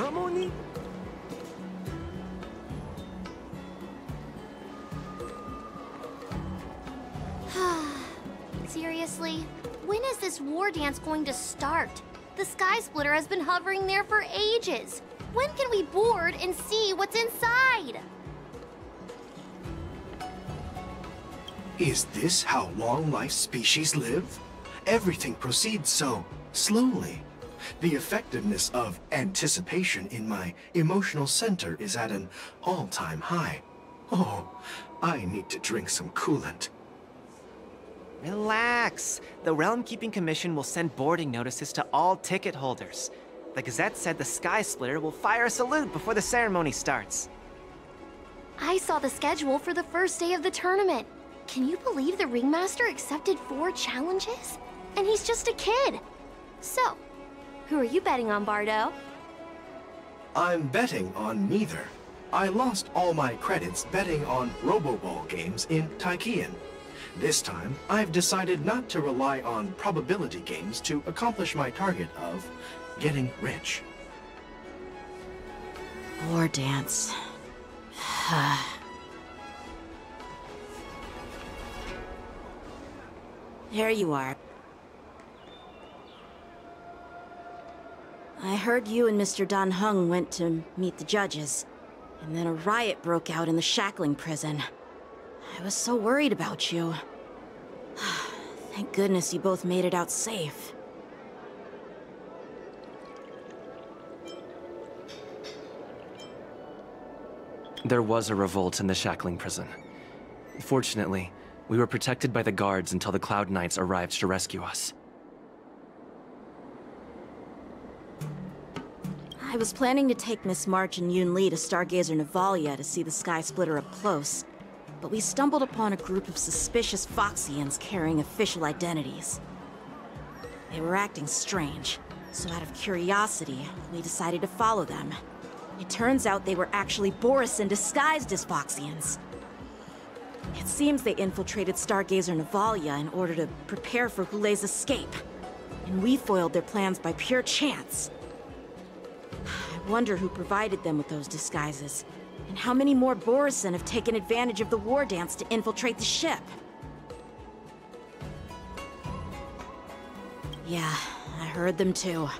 Nakamoni? Seriously? When is this war dance going to start? The Sky Splitter has been hovering there for ages. When can we board and see what's inside? Is this how long life species live? Everything proceeds so slowly. The effectiveness of anticipation in my emotional center is at an all-time high. Oh, I need to drink some coolant. Relax. The Realm Keeping Commission will send boarding notices to all ticket holders. The Gazette said the Sky Splitter will fire a salute before the ceremony starts. I saw the schedule for the first day of the tournament. Can you believe the Ringmaster accepted four challenges? And he's just a kid. So, who are you betting on, Bardo? I'm betting on neither. I lost all my credits betting on Roboball games in Taikian. This time, I've decided not to rely on probability games to accomplish my target of getting rich. War dance. there you are. I heard you and Mr. Dan Heng went to meet the judges, and then a riot broke out in the shackling prison. I was so worried about you. Thank goodness you both made it out safe. There was a revolt in the Shackling prison. Fortunately, we were protected by the guards until the Cloud Knights arrived to rescue us. I was planning to take Miss March and Yunli to Stargazer Navalia to see the Sky Splitter up close, but we stumbled upon a group of suspicious Foxians carrying official identities. They were acting strange, so out of curiosity, we decided to follow them. It turns out they were actually Borisin disguised as Foxians. It seems they infiltrated Stargazer Navalia in order to prepare for Hoolay's escape. And we foiled their plans by pure chance. Wonder who provided them with those disguises. And how many more Borisin have taken advantage of the war dance to infiltrate the ship? Yeah, I heard them too.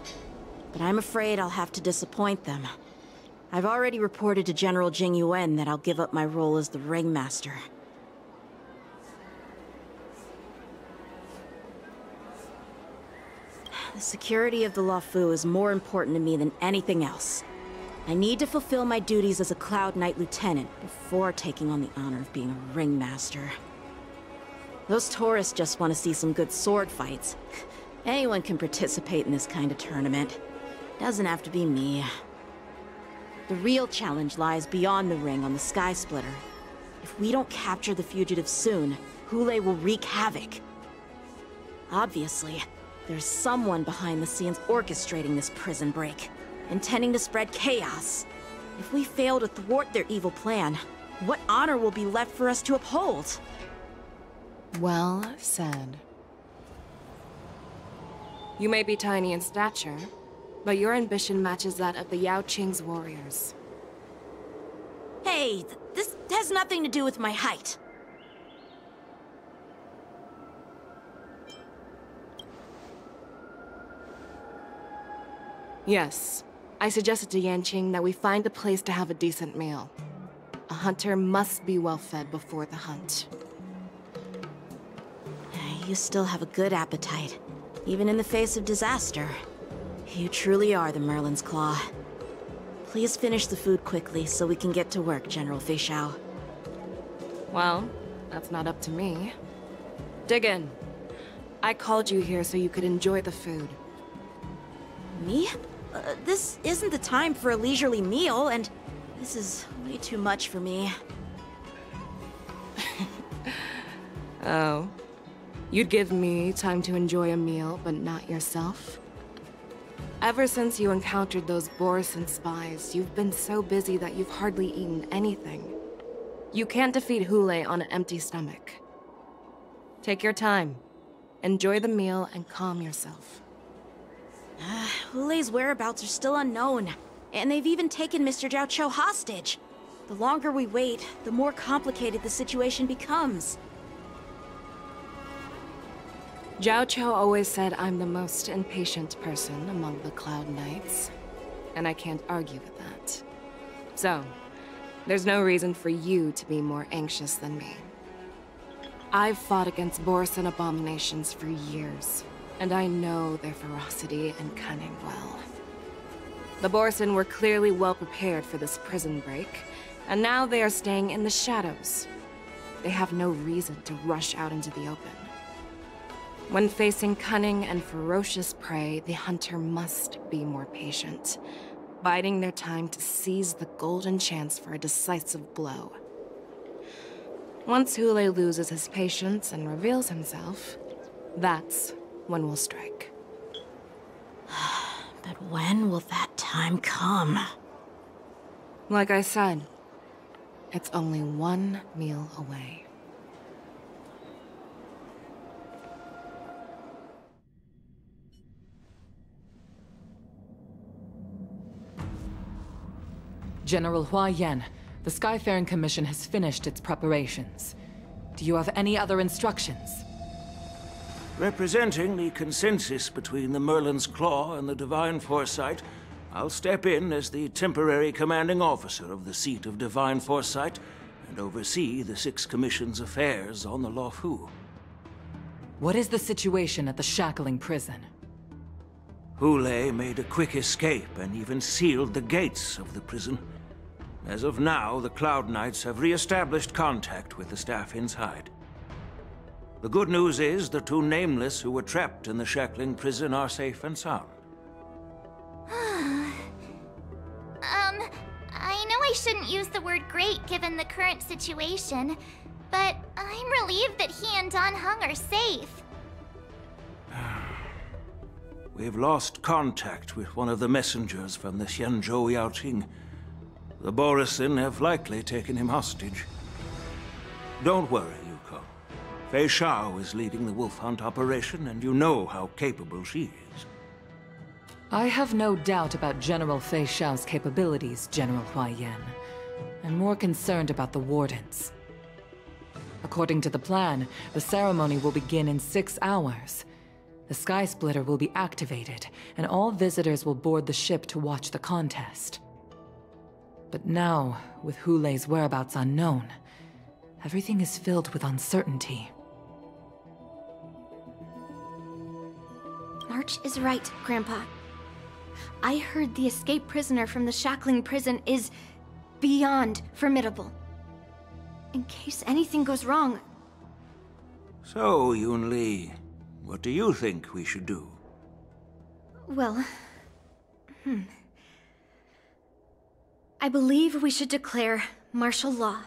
But I'm afraid I'll have to disappoint them. I've already reported to General Jing Yuan that I'll give up my role as the Ringmaster. The security of the Luofu is more important to me than anything else. I need to fulfill my duties as a Cloud Knight Lieutenant before taking on the honor of being a Ringmaster. Those tourists just want to see some good sword fights. Anyone can participate in this kind of tournament. Doesn't have to be me. The real challenge lies beyond the ring on the Sky Splitter. If we don't capture the fugitive soon, Hoolay will wreak havoc. Obviously, there's someone behind the scenes orchestrating this prison break, intending to spread chaos. If we fail to thwart their evil plan, what honor will be left for us to uphold? Well said. You may be tiny in stature, but your ambition matches that of the Yaoqing's warriors. Hey, th this has nothing to do with my height. Yes. I suggested to Yanqing that we find a place to have a decent meal. A hunter must be well fed before the hunt. You still have a good appetite, even in the face of disaster. You truly are the Merlin's Claw. Please finish the food quickly so we can get to work, General Feixiao. Well, that's not up to me. Dig in. I called you here so you could enjoy the food. Me? Uh, this isn't the time for a leisurely meal, and this is way too much for me. Oh. You'd give me time to enjoy a meal, but not yourself? Ever since you encountered those Borisin spies, you've been so busy that you've hardly eaten anything. You can't defeat Hoolay on an empty stomach. Take your time. Enjoy the meal and calm yourself. Uh, whereabouts are still unknown. And they've even taken Mr. Jiaoqiu hostage. The longer we wait, the more complicated the situation becomes. Jiao Cho always said I'm the most impatient person among the Cloud Knights. And I can't argue with that. So, there's no reason for you to be more anxious than me. I've fought against Borisin abominations for years, and I know their ferocity and cunning well. The Borisin were clearly well prepared for this prison break, and now they are staying in the shadows. They have no reason to rush out into the open. When facing cunning and ferocious prey, the hunter must be more patient, biding their time to seize the golden chance for a decisive blow. Once Hoolay loses his patience and reveals himself, that's when we'll strike. But when will that time come? Like I said, it's only one meal away. General Huaiyan, the Skyfaring Commission has finished its preparations. Do you have any other instructions? Representing the consensus between the Merlin's Claw and the Divine Foresight, I'll step in as the temporary commanding officer of the seat of Divine Foresight and oversee the Six Commission's affairs on the Luofu. What is the situation at the Shackling prison? Hoolay made a quick escape and even sealed the gates of the prison. As of now, the Cloud Knights have re-established contact with the staff inside. The good news is the two Nameless who were trapped in the Shackling prison are safe and sound. um, I know I shouldn't use the word great given the current situation, but I'm relieved that he and Dan Heng are safe. We've lost contact with one of the messengers from the Xianzhou Yaoqing. The Borisin have likely taken him hostage. Don't worry. Feixiao is leading the wolf hunt operation, and you know how capable she is. I have no doubt about General Feixiao's capabilities, General Huaiyan. I'm more concerned about the Wardens. According to the plan, the ceremony will begin in six hours. The Sky Splitter will be activated, and all visitors will board the ship to watch the contest. But now, with Hoolay's whereabouts unknown, everything is filled with uncertainty. March is right, Grandpa. I heard the escaped prisoner from the Shackling prison is beyond formidable. In case anything goes wrong, So, Yunli, what do you think we should do? well, hmm. I believe we should declare martial law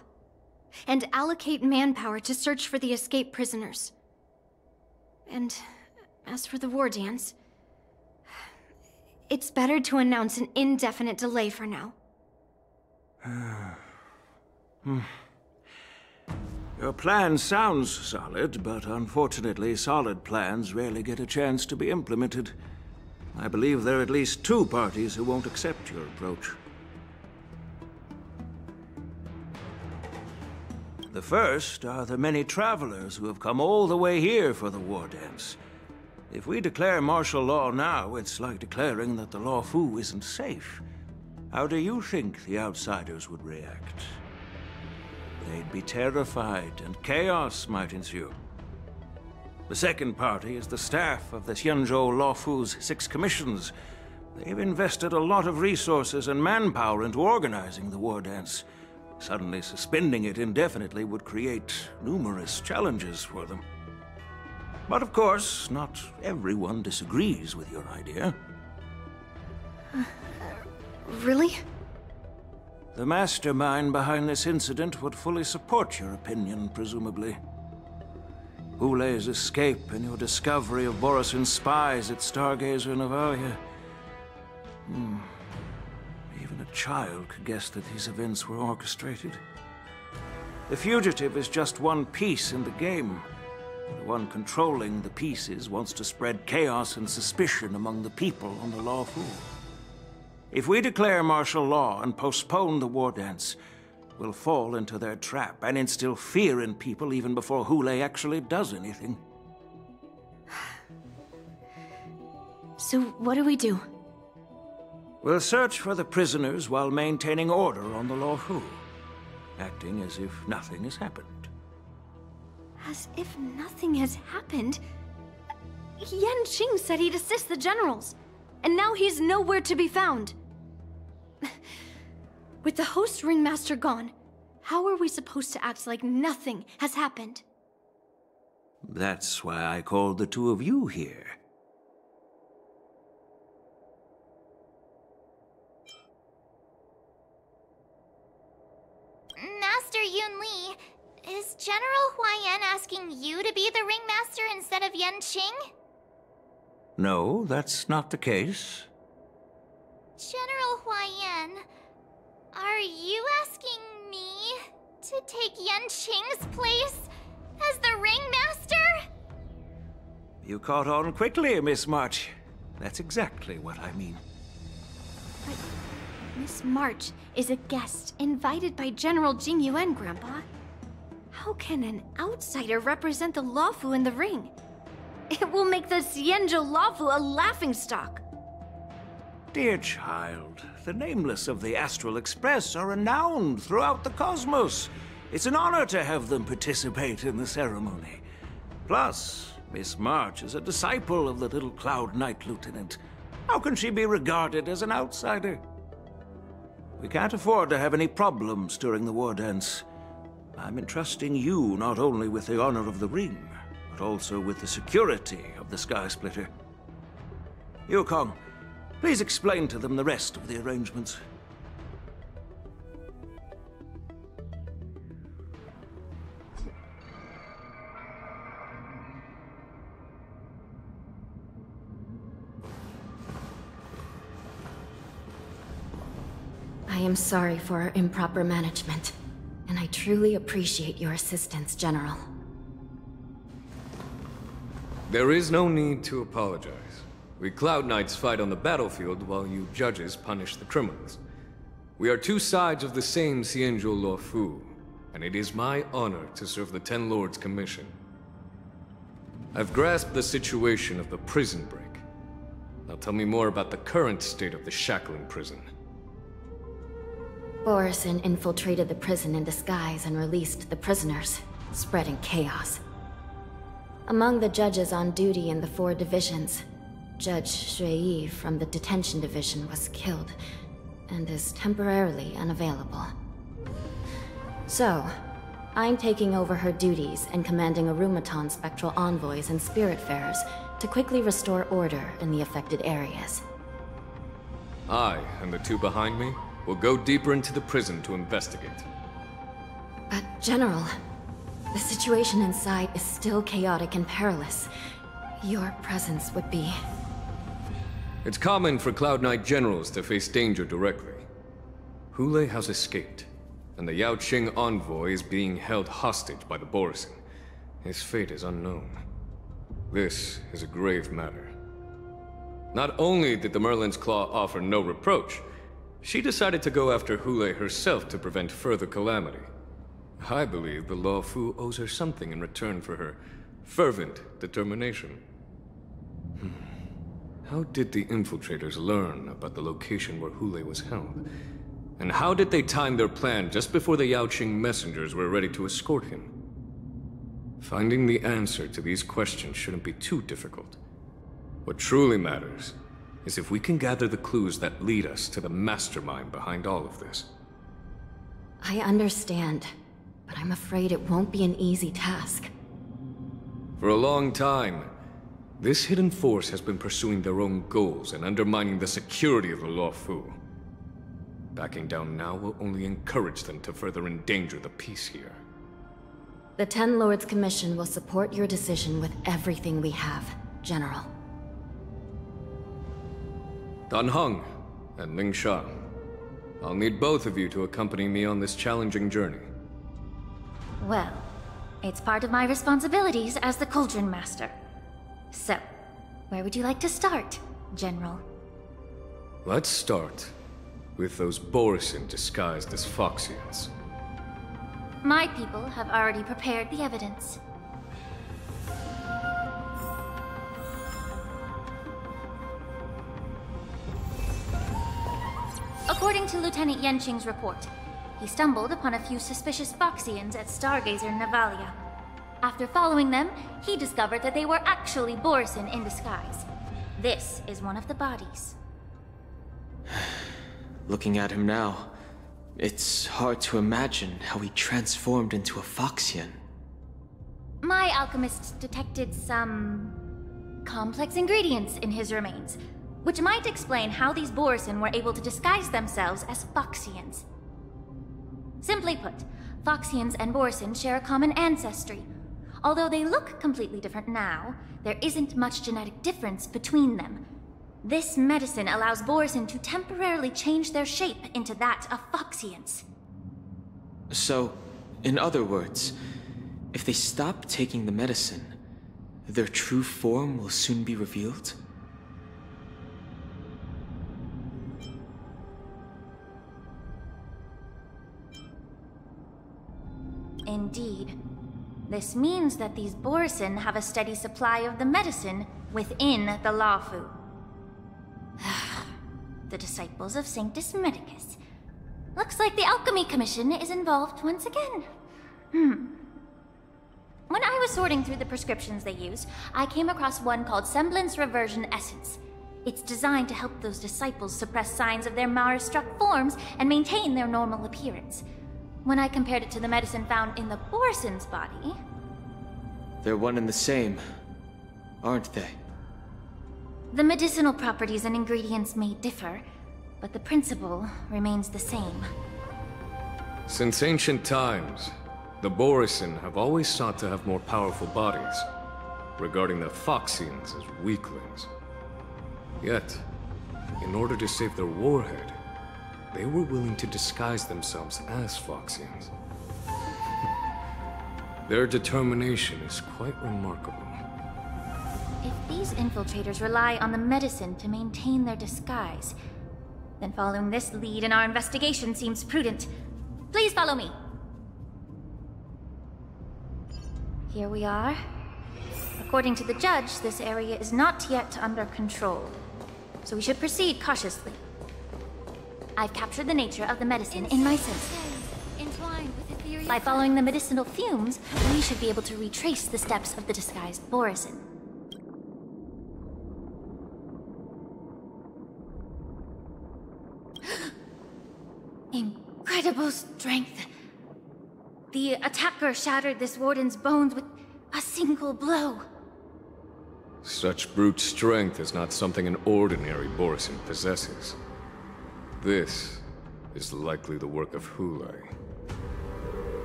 and allocate manpower to search for the escaped prisoners. And as for the war dance, it's better to announce an indefinite delay for now. Hmm. Your plan sounds solid, but unfortunately, solid plans rarely get a chance to be implemented. I believe there are at least two parties who won't accept your approach. The first are the many travelers who have come all the way here for the war dance. If we declare martial law now, it's like declaring that the Luofu isn't safe. How do you think the outsiders would react? They'd be terrified, and chaos might ensue. The second party is the staff of the Xianzhou Luofu's six commissions. They've invested a lot of resources and manpower into organizing the war dance. Suddenly suspending it indefinitely would create numerous challenges for them. But of course, not everyone disagrees with your idea. Really? The mastermind behind this incident would fully support your opinion, presumably. Hoolay's escape and your discovery of Borisin's spies at Stargazer Navalia. Hmm. Even a child could guess that these events were orchestrated. The fugitive is just one piece in the game. The one controlling the pieces wants to spread chaos and suspicion among the people on the Luofu. If we declare martial law and postpone the war dance, we'll fall into their trap and instill fear in people even before Hoolay actually does anything. So, what do we do? We'll search for the prisoners while maintaining order on the Luofu, acting as if nothing has happened. As if nothing has happened? Yanqing said he'd assist the generals, and now he's nowhere to be found. With the host ringmaster gone, how are we supposed to act like nothing has happened? That's why I called the two of you here. Master Yunli, is General Huaiyan asking you to be the ringmaster instead of Yanqing? No, that's not the case. General Huaiyan, are you asking me to take Yanqing's place as the ringmaster? You caught on quickly, Miss March. That's exactly what I mean. But Miss March is a guest invited by General Jing Yuan, Grandpa. How can an outsider represent the Luofu in the ring? It will make the Xianzhou Luofu a laughingstock. Dear child, the nameless of the Astral Express are renowned throughout the cosmos. It's an honor to have them participate in the ceremony. Plus, Miss March is a disciple of the little Cloud Knight Lieutenant. How can she be regarded as an outsider? We can't afford to have any problems during the war dance. I'm entrusting you not only with the honor of the ring, but also with the security of the Sky Splitter. Yukong, please explain to them the rest of the arrangements. I am sorry for our improper management, and I truly appreciate your assistance, General. There is no need to apologize. We Cloud Knights fight on the battlefield while you judges punish the criminals. We are two sides of the same Xianzhou Luofu, and it is my honor to serve the Ten Lords' commission. I've grasped the situation of the prison break. Now tell me more about the current state of the Shackling prison. Borisin infiltrated the prison in disguise and released the prisoners, spreading chaos. Among the judges on duty in the four divisions, Judge Shui from the detention division was killed and is temporarily unavailable. So, I'm taking over her duties and commanding Aurumaton spectral envoys and spiritfarers to quickly restore order in the affected areas. I and the two behind me will go deeper into the prison to investigate. But, General, the situation inside is still chaotic and perilous. Your presence would be... It's common for Cloud Knight generals to face danger directly. Hule has escaped, and the Yao Yaoqing envoy is being held hostage by the Borisin. His fate is unknown. This is a grave matter. Not only did the Merlin's Claw offer no reproach, she decided to go after Hoolay herself to prevent further calamity. I believe the Luofu owes her something in return for her fervent determination. Hmm. How did the infiltrators learn about the location where Hoolay was held? And how did they time their plan just before the Yaoqing messengers were ready to escort him? Finding the answer to these questions shouldn't be too difficult. What truly matters is if we can gather the clues that lead us to the mastermind behind all of this. I understand, but I'm afraid it won't be an easy task. For a long time, this hidden force has been pursuing their own goals and undermining the security of the Luofu. Backing down now will only encourage them to further endanger the peace here. The Ten Lords Commission will support your decision with everything we have, General. Dan Heng and Ling Sha. I'll need both of you to accompany me on this challenging journey. Well, it's part of my responsibilities as the Cauldron Master. So, where would you like to start, General? Let's start with those Borisin disguised as Foxians. My people have already prepared the evidence. According to Lieutenant Yanqing's report, he stumbled upon a few suspicious Foxians at Stargazer Navalia. After following them, he discovered that they were actually Borisin in disguise. This is one of the bodies. Looking at him now, it's hard to imagine how he transformed into a Foxian. My alchemists detected some... complex ingredients in his remains, which might explain how these Borisin were able to disguise themselves as Foxians. Simply put, Foxians and Borisin share a common ancestry. Although they look completely different now, there isn't much genetic difference between them. This medicine allows Borisin to temporarily change their shape into that of Foxians. So, in other words, if they stop taking the medicine, their true form will soon be revealed? Indeed. This means that these Borisin have a steady supply of the medicine within the Luofu. the disciples of Sanctus Medicus. Looks like the Alchemy Commission is involved once again. Hmm. When I was sorting through the prescriptions they used, I came across one called Semblance Reversion Essence. It's designed to help those disciples suppress signs of their Mara-struck forms and maintain their normal appearance. When I compared it to the medicine found in the Borisin's body... They're one and the same, aren't they? The medicinal properties and ingredients may differ, but the principle remains the same. Since ancient times, the Borisin have always sought to have more powerful bodies, regarding the Foxians as weaklings. Yet, in order to save their warhead, they were willing to disguise themselves as Foxians. Their determination is quite remarkable. If these infiltrators rely on the medicine to maintain their disguise, then following this lead in our investigation seems prudent. Please follow me. Here we are. According to the judge, this area is not yet under control, so we should proceed cautiously. I've captured the nature of the medicine in my senses. By following the medicinal fumes, we should be able to retrace the steps of the disguised Borisin. Incredible strength. The attacker shattered this warden's bones with a single blow. Such brute strength is not something an ordinary Borisin possesses. This is likely the work of Hoolay.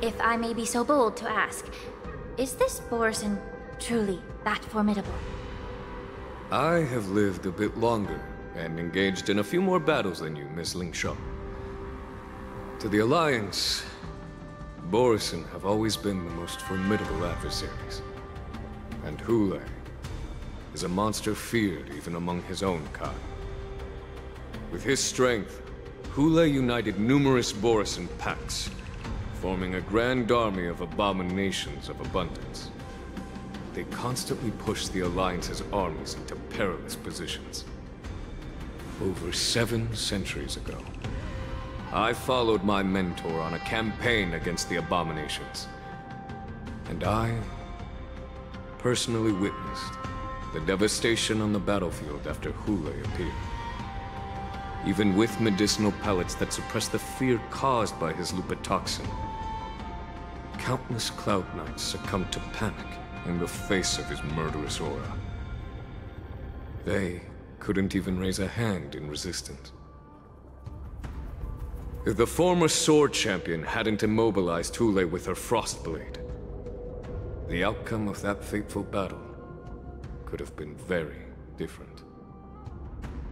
If I may be so bold to ask, is this Borisin truly that formidable? I have lived a bit longer and engaged in a few more battles than you, Miss Ling Lingsha. To the Alliance, Borisin have always been the most formidable adversaries. And Hoolay is a monster feared even among his own kind. With his strength, Hoolay united numerous Borisin packs, forming a grand army of abominations of abundance. They constantly pushed the Alliance's armies into perilous positions. Over seven centuries ago, I followed my mentor on a campaign against the abominations. And I personally witnessed the devastation on the battlefield after Hoolay appeared. Even with medicinal pellets that suppress the fear caused by his lupitoxin, countless Cloud Knights succumbed to panic in the face of his murderous aura. They couldn't even raise a hand in resistance. If the former Sword Champion hadn't immobilized Hoolay with her Frostblade, the outcome of that fateful battle could have been very different.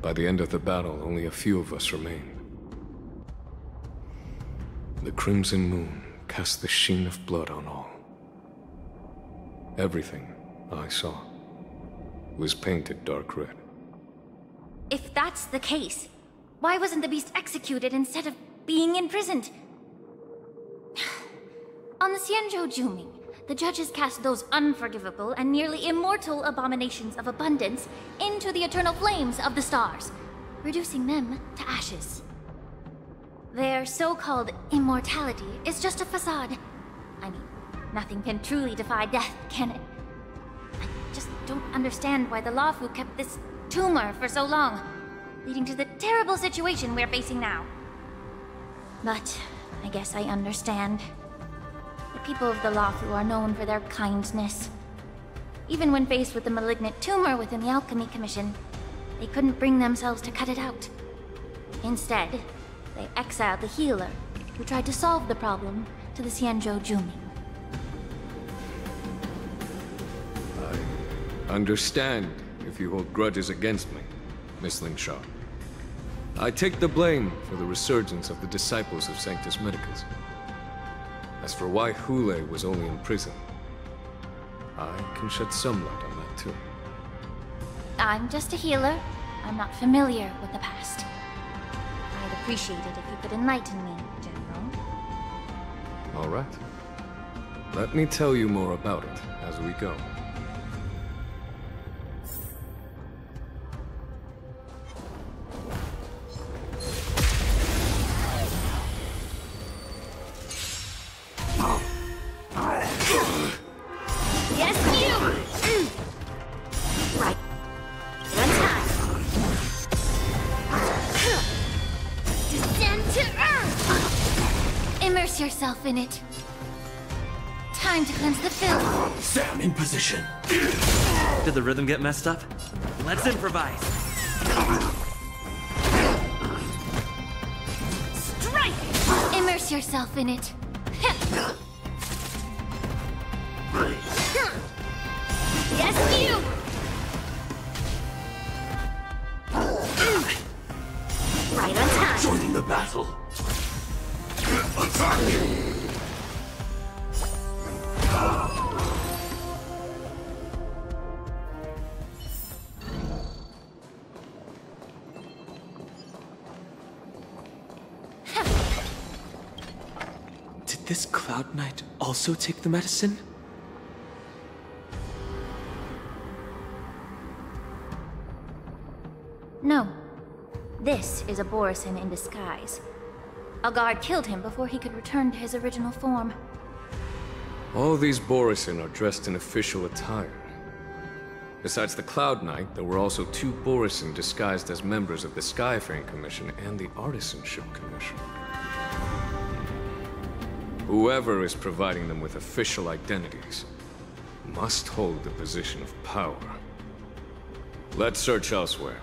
By the end of the battle, only a few of us remained. The Crimson Moon cast the sheen of blood on all. Everything I saw was painted dark red. If that's the case, Why wasn't the beast executed instead of being imprisoned? On the Xianzhou Zhuming, the judges cast those unforgivable and nearly immortal abominations of abundance into the eternal flames of the stars, reducing them to ashes. Their so-called immortality is just a facade. I mean, nothing can truly defy death, can it? I just don't understand why the Luofu kept this tumor for so long, leading to the terrible situation we're facing now. But I guess I understand. People of the Luofu are known for their kindness. Even when faced with the malignant tumor within the Alchemy Commission, they couldn't bring themselves to cut it out. Instead, they exiled the healer, who tried to solve the problem, to the Xianzhou Zhuming. I understand if you hold grudges against me, Miss Ling Lingsha. I take the blame for the resurgence of the disciples of Sanctus Medicus. As for why Hoolay was only in prison, I can shed some light on that too. I'm just a healer. I'm not familiar with the past. I'd appreciate it if you could enlighten me, General. All right. Let me tell you more about it as we go. Earth! Immerse yourself in it. Time to cleanse the filth. Sam in position. Did the rhythm get messed up? Let's improvise. Strike! Immerse yourself in it. Yes, you! Right on time. Joining the battle. Did this Cloud Knight also take the medicine? No. This is a Borisin in disguise. A guard killed him before he could return to his original form. All these Borisin are dressed in official attire. Besides the Cloud Knight, there were also two Borisin disguised as members of the Skyfaring Commission and the Artisanship Commission. Whoever is providing them with official identities must hold the position of power. Let's search elsewhere.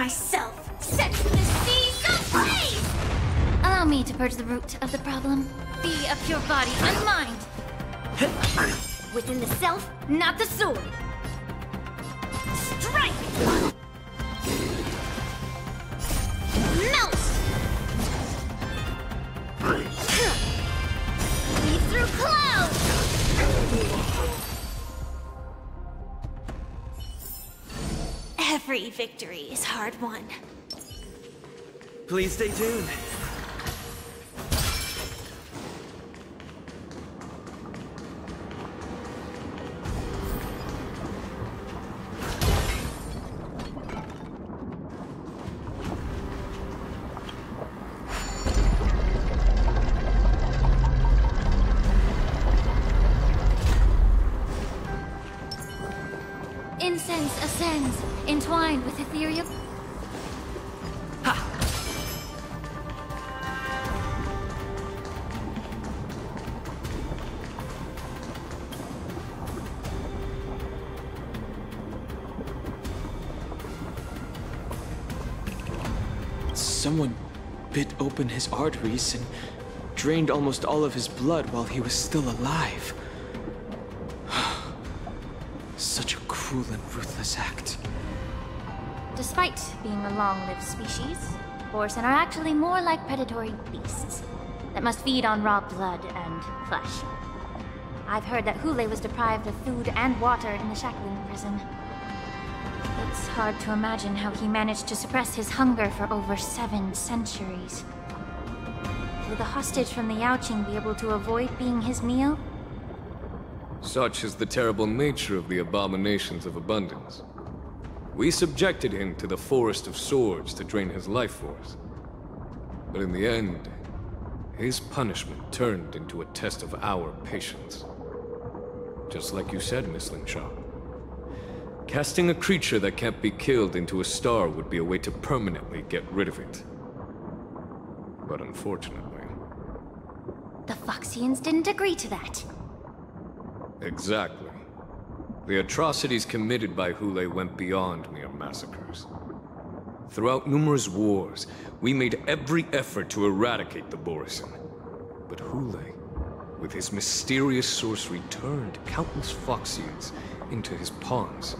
Myself. Set the seas ablaze! Allow me to purge the root of the problem. Be a pure body and mind, Within the self, not the sword. strike! Please stay tuned. Someone bit open his arteries and drained almost all of his blood while he was still alive. Such a cruel and ruthless act. Despite being a long-lived species, Borisin are actually more like predatory beasts that must feed on raw blood and flesh. I've heard that Hoolay was deprived of food and water in the Shackling prison. It's hard to imagine how he managed to suppress his hunger for over seven centuries. Will the hostage from the Yaoqing be able to avoid being his meal? Such is the terrible nature of the abominations of abundance. We subjected him to the Forest of Swords to drain his life force. But in the end, his punishment turned into a test of our patience. Just like you said, Miss Lingsha. Casting a creature that can't be killed into a star would be a way to permanently get rid of it. But unfortunately... The Foxians didn't agree to that. Exactly. The atrocities committed by Hoolay went beyond mere massacres. Throughout numerous wars, we made every effort to eradicate the Borisin. But Hoolay, with his mysterious sorcery, turned countless Foxians into his pawns.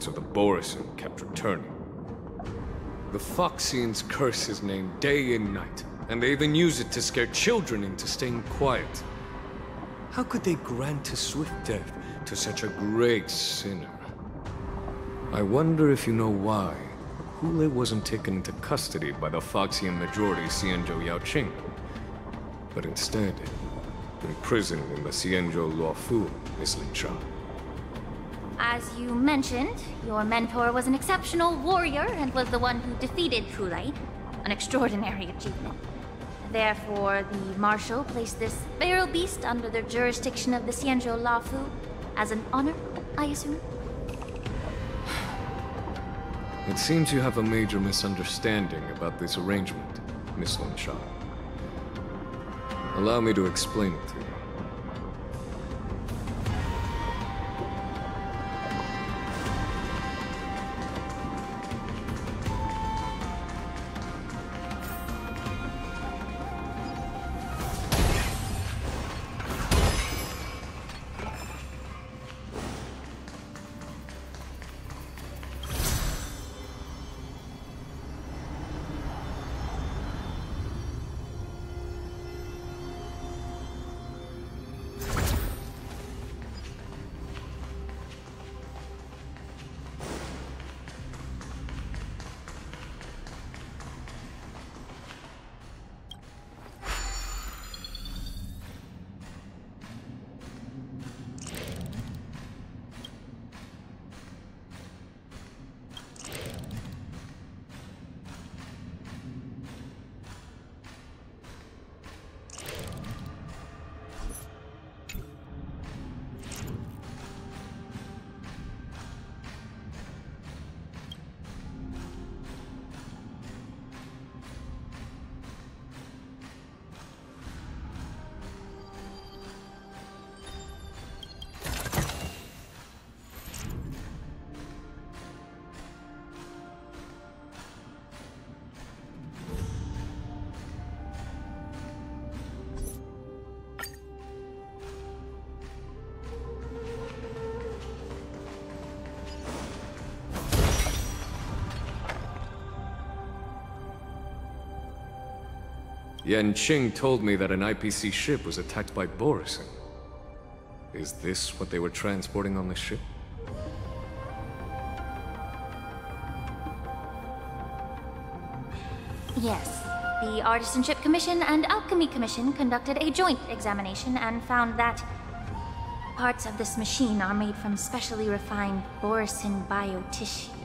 So the Borisin kept returning. The Foxians curse his name day and night, and they even use it to scare children into staying quiet. How could they grant a swift death to such a great sinner? I wonder if you know why Hoolay wasn't taken into custody by the Foxian majority Xianzhou Yaoqing, but instead imprisoned in the Xianzhou Luofu, Miss Lingsha. As you mentioned, your mentor was an exceptional warrior and was the one who defeated Hoolay, an extraordinary achievement. Therefore, the Marshal placed this feral beast under the jurisdiction of the Xianzhou Luofu as an honor, I assume? It seems you have a major misunderstanding about this arrangement, Miss Lingsha. Allow me to explain it to you. Yanqing told me that an IPC ship was attacked by Borisin. Is this what they were transporting on the ship? Yes. The Artisanship Commission and Alchemy Commission conducted a joint examination and found that parts of this machine are made from specially refined Borisin biotissue.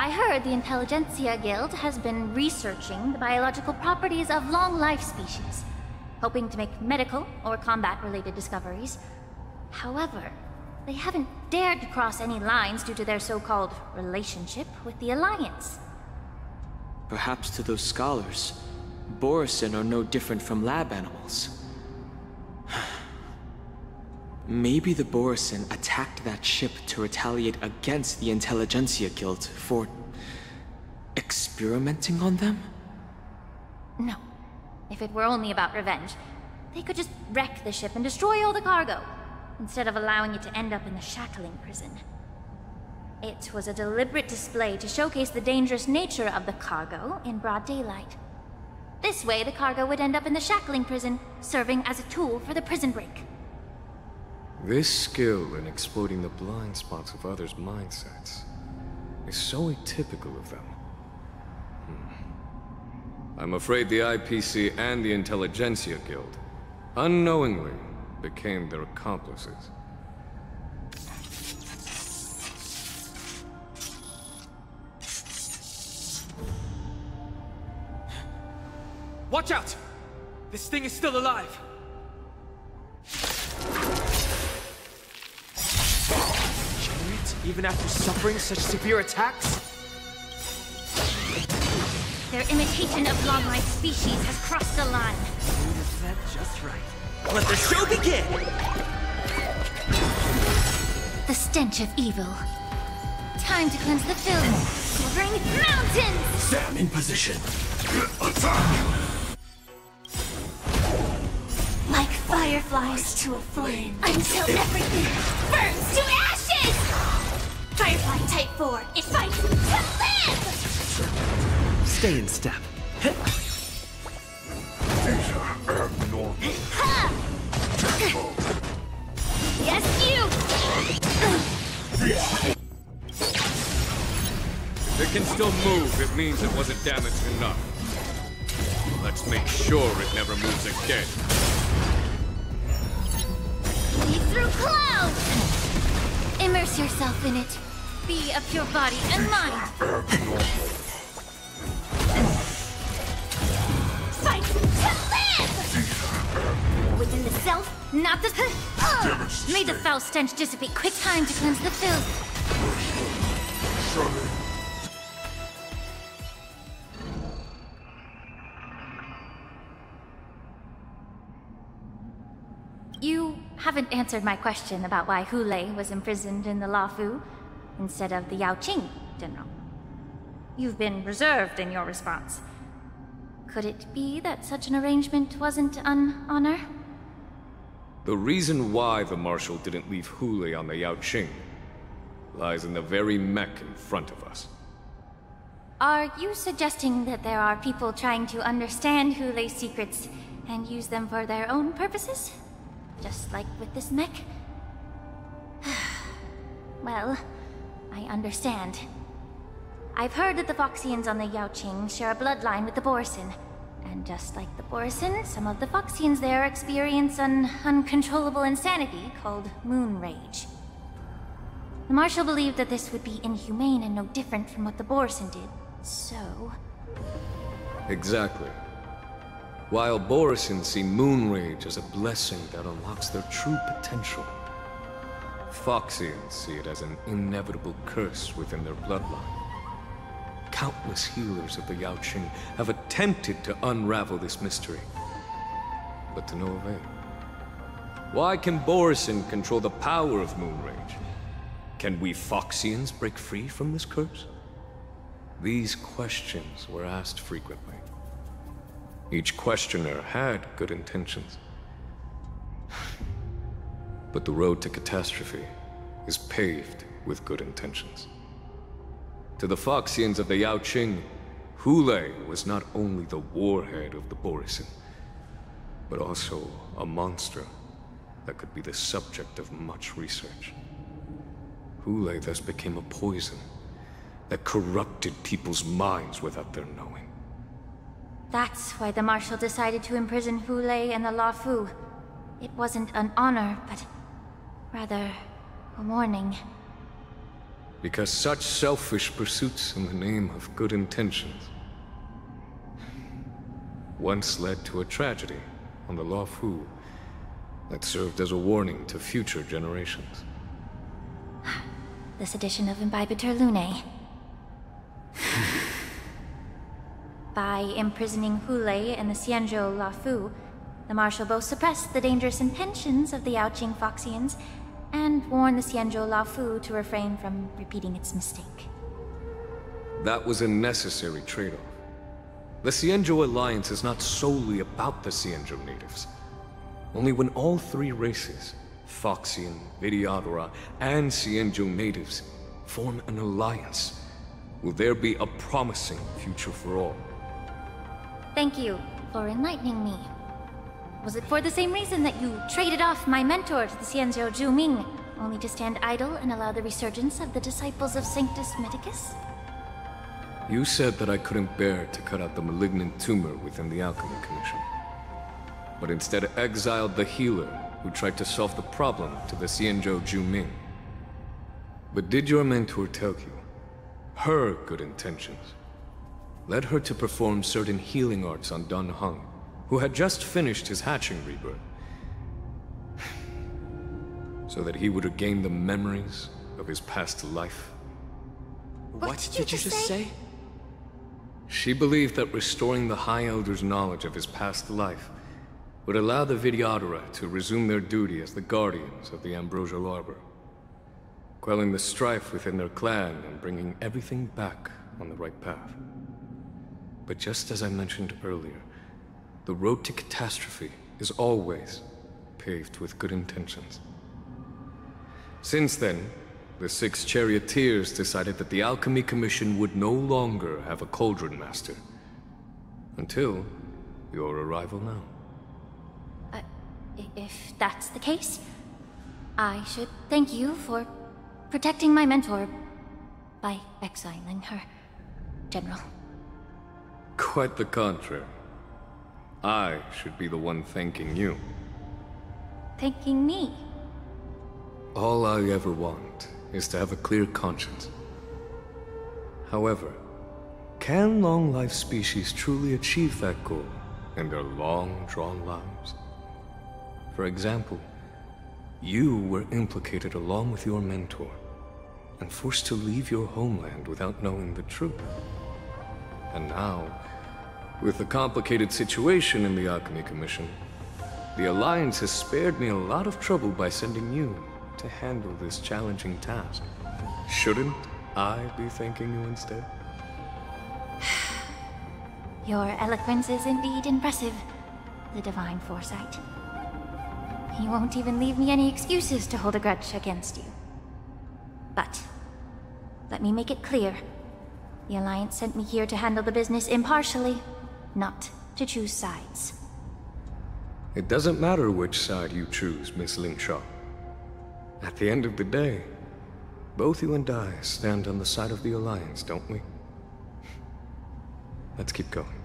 I heard the Intelligentsia Guild has been researching the biological properties of long-life species, hoping to make medical or combat-related discoveries. However, they haven't dared to cross any lines due to their so-called relationship with the Alliance. Perhaps to those scholars, Borisin are no different from lab animals. Maybe the Borisin attacked that ship to retaliate against the Intelligentsia Guild for... experimenting on them? No. If it were only about revenge, they could just wreck the ship and destroy all the cargo, instead of allowing it to end up in the shackling prison. It was a deliberate display to showcase the dangerous nature of the cargo in broad daylight. This way, the cargo would end up in the shackling prison, serving as a tool for the prison break. This skill in exploiting the blind spots of others' mindsets is so atypical of them. Hmm. I'm afraid the IPC and the Intelligentsia Guild unknowingly became their accomplices. Watch out! This thing is still alive! Even after suffering such severe attacks? Their imitation of long-life species has crossed the line. Said just right. Let the show begin! The stench of evil. Time to cleanse the film. Quivering mountains! Sam in position. Attack! Like fireflies to a flame. Until everything Firefly Type 4, it fights to live! Stay in step. Yes, you! If it can still move, it means it wasn't damaged enough. Let's make sure it never moves again. Leap through clouds! Immerse yourself in it. Be of pure body and mind. Fight to live! Within the self, not the... May the foul stench dissipate. Quick time to cleanse the filth. You haven't answered my question about why Hoolay was imprisoned in the Luofu instead of the Yaoqing, General. You've been reserved in your response. Could it be that such an arrangement wasn't an honor? The reason why the Marshal didn't leave Hoolay on the Yaoqing lies in the very mech in front of us. Are you suggesting that there are people trying to understand Hoolay's secrets and use them for their own purposes? Just like with this mech? well, I understand. I've heard that the Foxians on the Yaoqing share a bloodline with the Borisin. And just like the Borisin, some of the Foxians there experience an uncontrollable insanity called Moon Rage. The Marshal believed that this would be inhumane and no different from what the Borisin did, so... Exactly. While Borisin see Moon Rage as a blessing that unlocks their true potential, Foxians see it as an inevitable curse within their bloodline. Countless healers of the Yaoqing have attempted to unravel this mystery, but to no avail. Why can Borisin control the power of Moon Rage? Can we Foxians break free from this curse? These questions were asked frequently. Each questioner had good intentions. But the road to catastrophe is paved with good intentions. To the Foxians of the Yao Yaoqing, Hoolay was not only the warhead of the Borisin, but also a monster that could be the subject of much research. Hoolay thus became a poison that corrupted people's minds without their knowing. That's why the Marshal decided to imprison Hoolay and the Luofu. It wasn't an honor, but rather a warning. Because such selfish pursuits in the name of good intentions once led to a tragedy on the Luofu that served as a warning to future generations. This edition of Imbibitor Lunae. By imprisoning Hoolay and the Xianzhou Luofu, the Marshal both suppressed the dangerous intentions of the Yaoqing Foxians and warned the Xianzhou Luofu to refrain from repeating its mistake. That was a necessary trade-off. The Xianzhou Alliance is not solely about the Xianzhou natives. Only when all three races, Foxian, Vidyadhara, and Xianzhou natives, form an alliance, will there be a promising future for all. Thank you for enlightening me. Was it for the same reason that you traded off my mentor to the Xianzhou Zhuming, only to stand idle and allow the resurgence of the disciples of Sanctus Medicus? You said that I couldn't bear to cut out the malignant tumor within the Alchemy Commission. But instead exiled the healer who tried to solve the problem to the Xianzhou Zhuming. But did your mentor tell you her good intentions led her to perform certain healing arts on Dan Heng, who had just finished his hatching rebirth? so that he would regain the memories of his past life? What, did, you just say? She believed that restoring the High Elder's knowledge of his past life would allow the Vidyadhara to resume their duty as the guardians of the Ambrosial Arbor, quelling the strife within their clan and bringing everything back on the right path. But just as I mentioned earlier, the road to catastrophe is always paved with good intentions. Since then, the six charioteers decided that the Alchemy Commission would no longer have a Cauldron Master. Until your arrival now. Uh, if that's the case, I should thank you for protecting my mentor by exiling her, General. Quite the contrary. I should be the one thanking you. Thanking me. All I ever want is to have a clear conscience. However, can long-life species truly achieve that goal in their long-drawn lives? For example, you were implicated along with your mentor and forced to leave your homeland without knowing the truth. And now, with the complicated situation in the Alchemy Commission, the Alliance has spared me a lot of trouble by sending you to handle this challenging task. Shouldn't I be thanking you instead? Your eloquence is indeed impressive, the divine foresight. You won't even leave me any excuses to hold a grudge against you. But, let me make it clear. The Alliance sent me here to handle the business impartially, not to choose sides. It doesn't matter which side you choose, Miss Lingsha. At the end of the day, both you and I stand on the side of the Alliance, don't we? Let's keep going.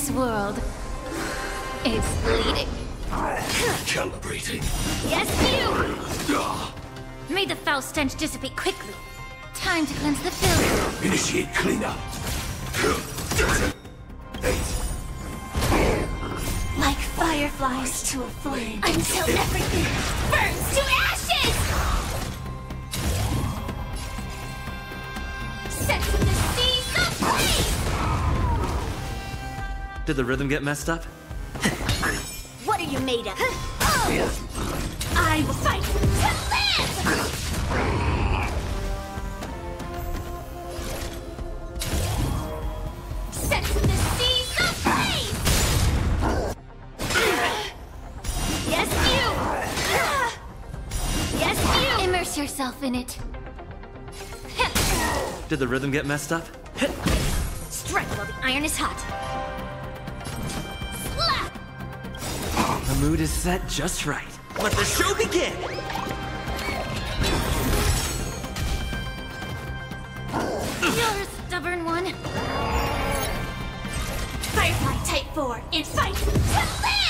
This world is bleeding. Calibrating. Yes, you! Ah. May the foul stench dissipate quickly. Time to cleanse the filth. Initiate cleanup. Did the rhythm get messed up? What are you made of? Oh! I will fight to live! yourself in it. Did the rhythm get messed up? Strike while the iron is hot. Mood is set just right. Let the show begin! You're a stubborn one. Firefly Type 4 in fight! To live!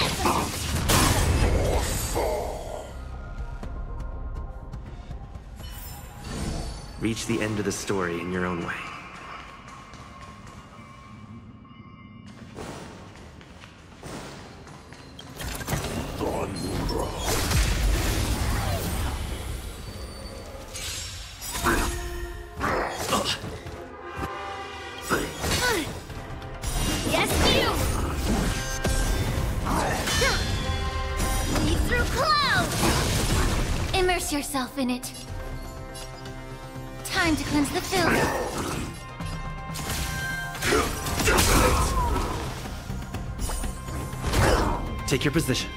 Reach the end of the story in your own way. Your positions.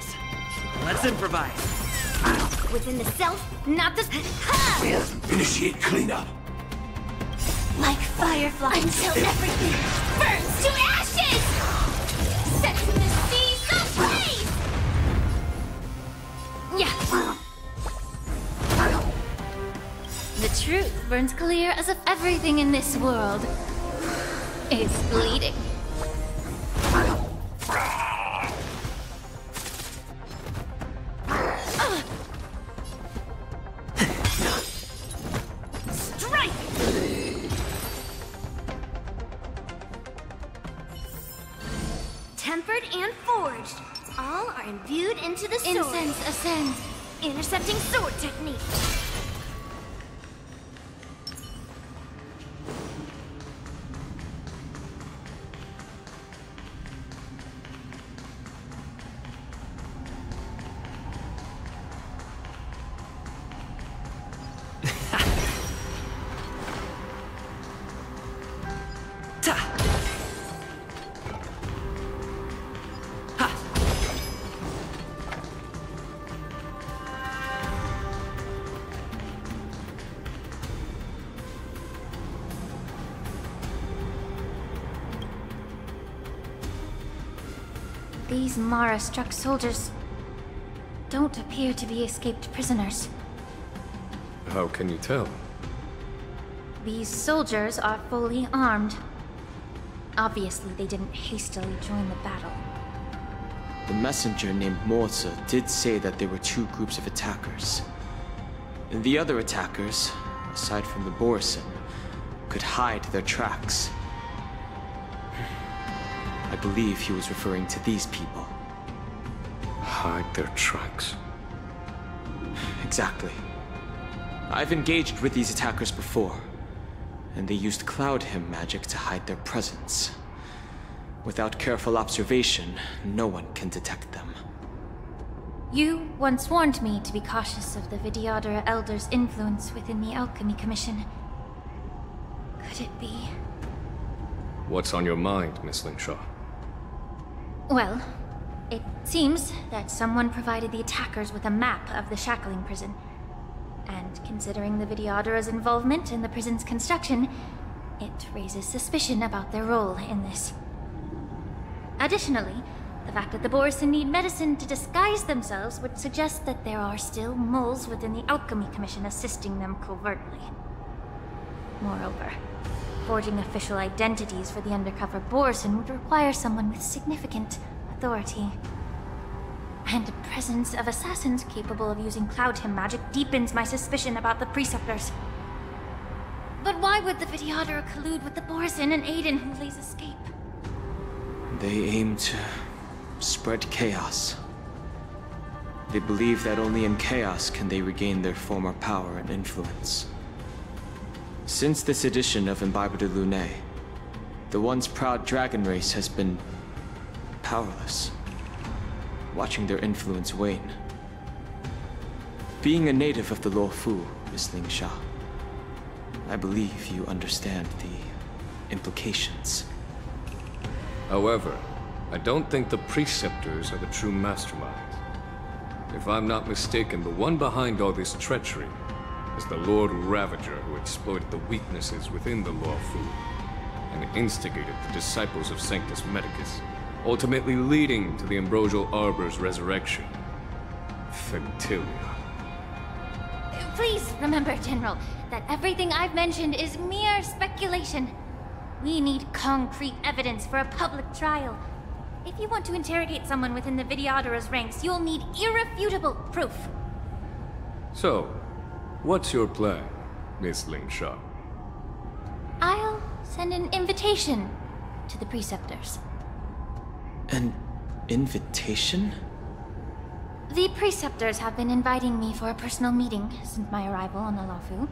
Into the sword. Incense ascends. Intercepting sword technique. These Mara-struck soldiers don't appear to be escaped prisoners. How can you tell? These soldiers are fully armed. Obviously, they didn't hastily join the battle. The messenger named Morza did say that there were two groups of attackers. And the other attackers, aside from the Borisin, could hide their tracks. I believe he was referring to these people. Hide their tracks. Exactly. I've engaged with these attackers before, and they used Cloud Hymn magic to hide their presence. Without careful observation, no one can detect them. You once warned me to be cautious of the Vidyadhara Elder's influence within the Alchemy Commission. Could it be? What's on your mind, Miss Lingsha? Well, it seems that someone provided the attackers with a map of the shackling prison. And considering the Vidyadhara's involvement in the prison's construction, it raises suspicion about their role in this. Additionally, the fact that the Borisin need medicine to disguise themselves would suggest that there are still moles within the Alchemy Commission assisting them covertly. Moreover, forging official identities for the undercover Borisin would require someone with significant authority. And the presence of assassins capable of using Cloud Hymn magic deepens my suspicion about the Preceptors. But why would the Vidyadhara collude with the Borisin and aid in Hoolay's escape? They aim to spread chaos. They believe that only in chaos can they regain their former power and influence. Since this edition of Imbibitor Lunae, the once proud dragon race has been powerless, watching their influence wane. Being a native of the Luofu, Miss Lingsha, I believe you understand the implications. However, I don't think the Preceptors are the true masterminds. If I'm not mistaken, the one behind all this treachery is the Lord Ravager who exploited the weaknesses within the Luofu and instigated the disciples of Sanctus Medicus, ultimately leading to the Ambrosial Arbor's resurrection. Phantylia. Please remember, General, that everything I've mentioned is mere speculation. We need concrete evidence for a public trial. If you want to interrogate someone within the Vidyadhara's ranks, you'll need irrefutable proof. So, what's your plan, Miss Lingsha? I'll send an invitation to the Preceptors. An invitation? The Preceptors have been inviting me for a personal meeting since my arrival on Alafu.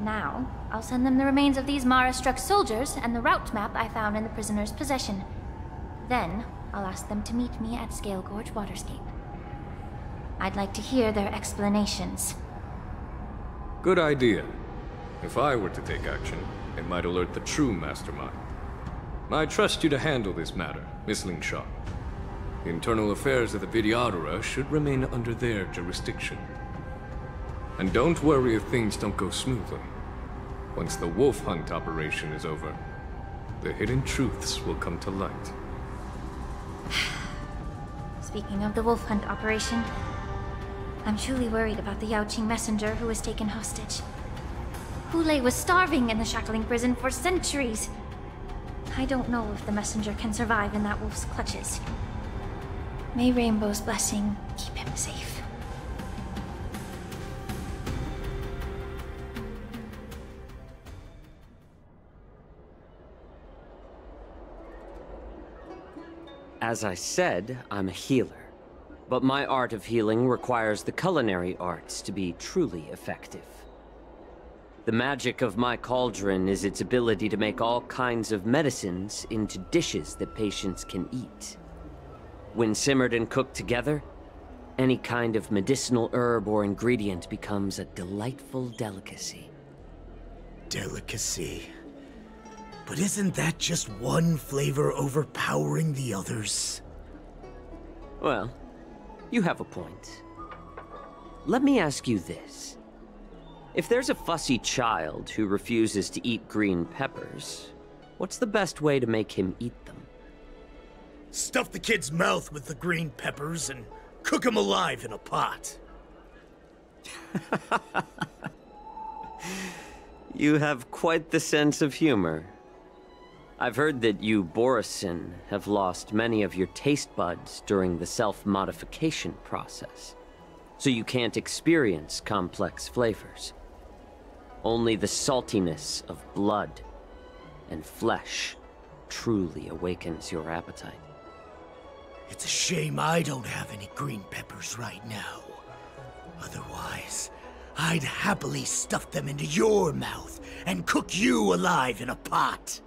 Now, I'll send them the remains of these Mara-struck soldiers and the route map I found in the prisoner's possession. Then, I'll ask them to meet me at Scale Gorge Waterscape. I'd like to hear their explanations. Good idea. If I were to take action, it might alert the true mastermind. I trust you to handle this matter, Miss Lingsha. The internal affairs of the Vidyadhara should remain under their jurisdiction. And don't worry if things don't go smoothly. Once the wolf hunt operation is over, the hidden truths will come to light. Speaking of the wolf hunt operation, I'm truly worried about the Yao Yaoqing messenger who was taken hostage. Hoolay was starving in the shackling prison for centuries. I don't know if the messenger can survive in that wolf's clutches. May Rainbow's blessing keep him safe. As I said, I'm a healer. But my art of healing requires the culinary arts to be truly effective. The magic of my cauldron is its ability to make all kinds of medicines into dishes that patients can eat. When simmered and cooked together, any kind of medicinal herb or ingredient becomes a delightful delicacy. Delicacy. But isn't that just one flavor overpowering the others? Well, you have a point. Let me ask you this. If there's a fussy child who refuses to eat green peppers, what's the best way to make him eat them? Stuff the kid's mouth with the green peppers and cook him alive in a pot. You have quite the sense of humor. I've heard that you, Borisin, have lost many of your taste buds during the self-modification process. So you can't experience complex flavors. Only the saltiness of blood and flesh truly awakens your appetite. It's a shame I don't have any green peppers right now. Otherwise, I'd happily stuff them into your mouth and cook you alive in a pot.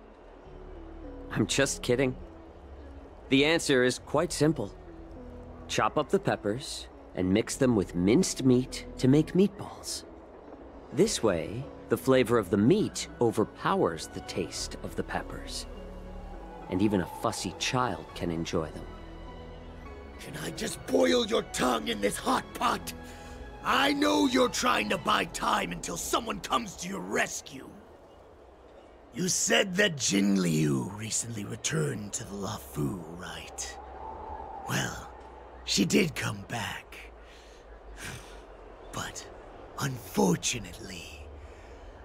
I'm just kidding. The answer is quite simple. Chop up the peppers and mix them with minced meat to make meatballs. This way, the flavor of the meat overpowers the taste of the peppers. And even a fussy child can enjoy them. Can I just boil your tongue in this hot pot? I know you're trying to buy time until someone comes to your rescue. You said that Jingliu recently returned to the Luofu, right? Well, she did come back. But, unfortunately,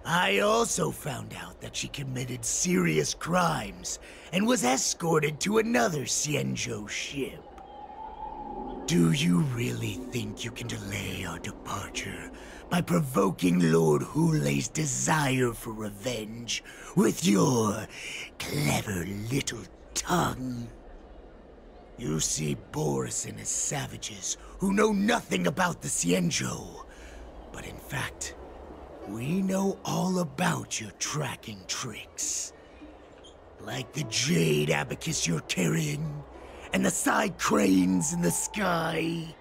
I also found out that she committed serious crimes and was escorted to another Xianzhou ship. Do you really think you can delay our departure by provoking Lord Hoolay's desire for revenge with your clever little tongue? You see Borisin as savages who know nothing about the Xianzhou. But in fact, we know all about your tracking tricks. Like the jade abacus you're carrying, and the cycranes in the sky.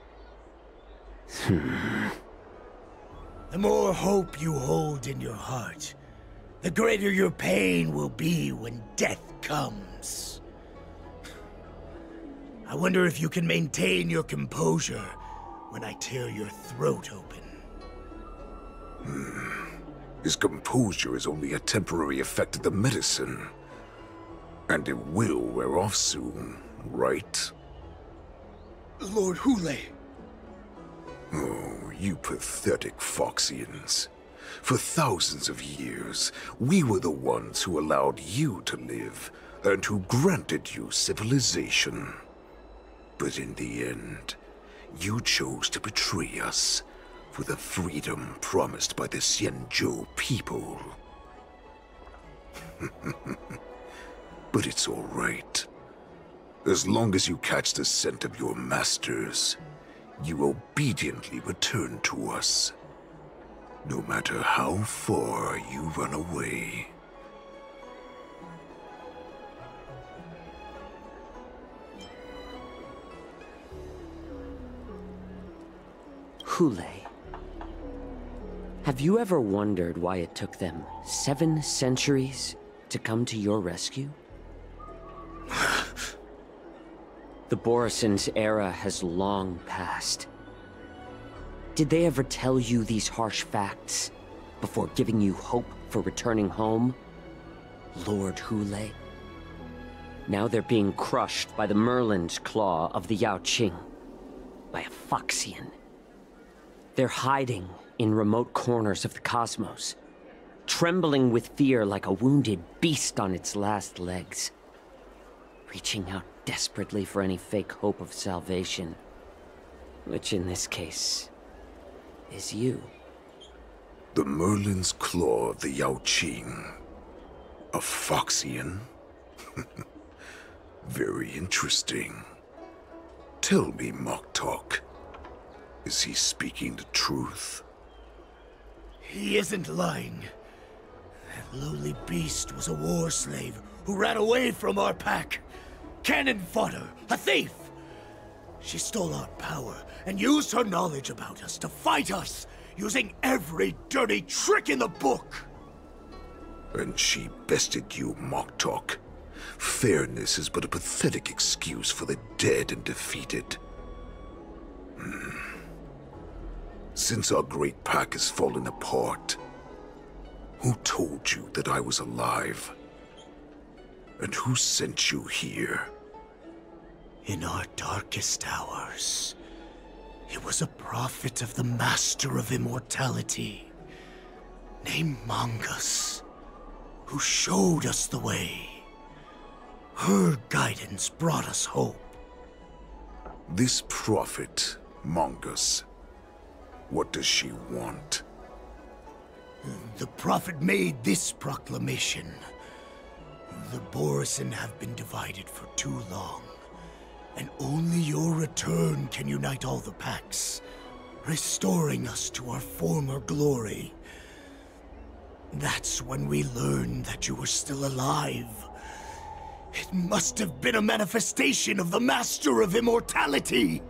Hmm. the more hope you hold in your heart, the greater your pain will be when death comes. I wonder if you can maintain your composure when I tear your throat open. Hmm. His composure is only a temporary effect of the medicine. And it will wear off soon, right? Lord Hoolay. Oh, you pathetic Foxians. For thousands of years, we were the ones who allowed you to live, and who granted you civilization. But in the end, you chose to betray us for the freedom promised by the Xianzhou people. but it's all right. As long as you catch the scent of your masters, you obediently return to us. No matter how far you run away. Hoolay. Have you ever wondered why it took them seven centuries to come to your rescue? the Borisin's era has long passed. Did they ever tell you these harsh facts before giving you hope for returning home? Lord Hoolay? Now they're being crushed by the Merlin's claw of the Yao Yaoqing. By a Foxian. They're hiding in remote corners of the cosmos, trembling with fear like a wounded beast on its last legs, reaching out desperately for any fake hope of salvation, which in this case is you. The Merlin's Claw of the Yaoqing. A Foxian? Very interesting. Tell me, Moktok. Is he speaking the truth? He isn't lying. That lowly beast was a war slave who ran away from our pack. Cannon fodder, a thief. She stole our power and used her knowledge about us to fight us, using every dirty trick in the book. And she bested you, Moktok. Fairness is but a pathetic excuse for the dead and defeated. Hmm. Since our great pack has fallen apart, who told you that I was alive? And who sent you here? In our darkest hours, it was a prophet of the Master of Immortality, named Mongus, who showed us the way. Her guidance brought us hope. This prophet, Mongus, what does she want? The prophet made this proclamation. The Borisin have been divided for too long, and only your return can unite all the packs, restoring us to our former glory. That's when we learned that you were still alive. It must have been a manifestation of the Master of Immortality!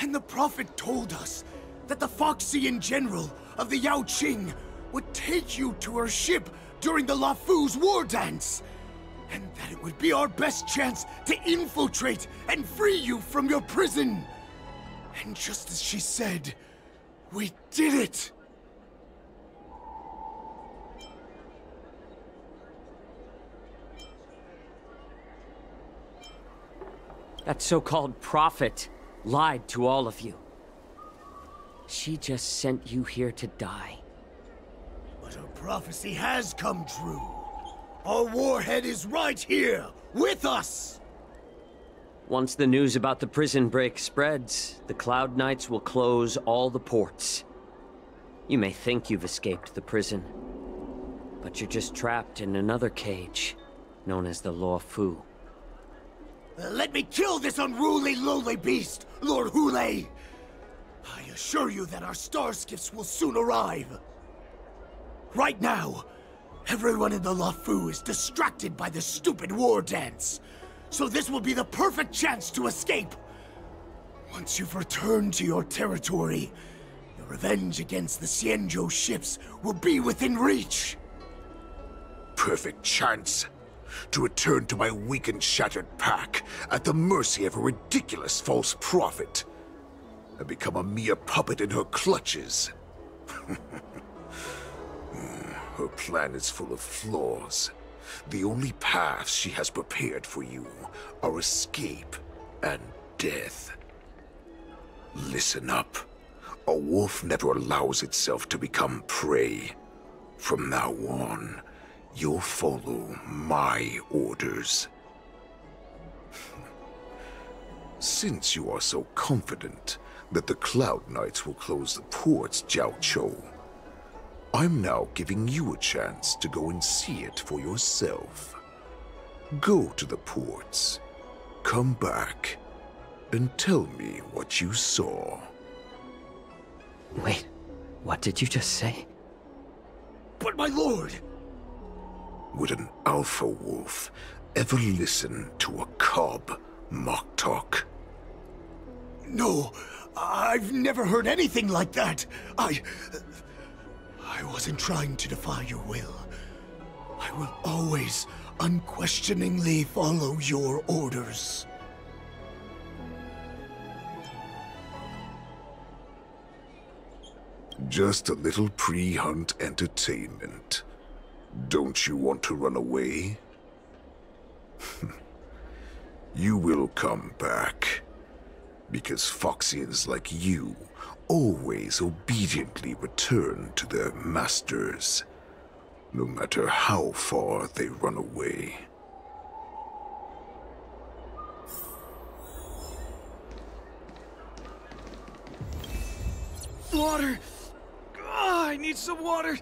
And the Prophet told us that the Foxian General of the Yao Yaoqing would take you to her ship during the Luofu's war dance. And that it would be our best chance to infiltrate and free you from your prison. And just as she said, we did it! That so-called prophet lied to all of you. She just sent you here to die. But her prophecy has come true. Our warhead is right here, with us! Once the news about the prison break spreads, the Cloud Knights will close all the ports. You may think you've escaped the prison, but you're just trapped in another cage, known as the Luofu. Uh, let me kill this unruly, lowly beast, Lord Hoolay! I assure you that our star skiffs will soon arrive. Right now, everyone in the Luofu is distracted by the stupid war dance. So this will be the perfect chance to escape. Once you've returned to your territory, your revenge against the Xianzhou ships will be within reach. Perfect chance to return to my weak and shattered pack at the mercy of a ridiculous false prophet and become a mere puppet in her clutches. Hmm, her plan is full of flaws. The only paths she has prepared for you are escape and death. Listen up. A wolf never allows itself to become prey. From now on, you'll follow my orders. Since you are so confident that the Cloud Knights will close the ports, Jiaoqiu, I'm now giving you a chance to go and see it for yourself. Go to the ports, come back, and tell me what you saw. Wait, what did you just say? But my lord! Would an alpha wolf ever listen to a cub, Moktok? No, I've never heard anything like that. I... I wasn't trying to defy your will. I will always, unquestioningly follow your orders. Just a little pre-hunt entertainment. Don't you want to run away? you will come back. Because Foxians like you always obediently return to their masters, no matter how far they run away. Water! Oh, I need some water!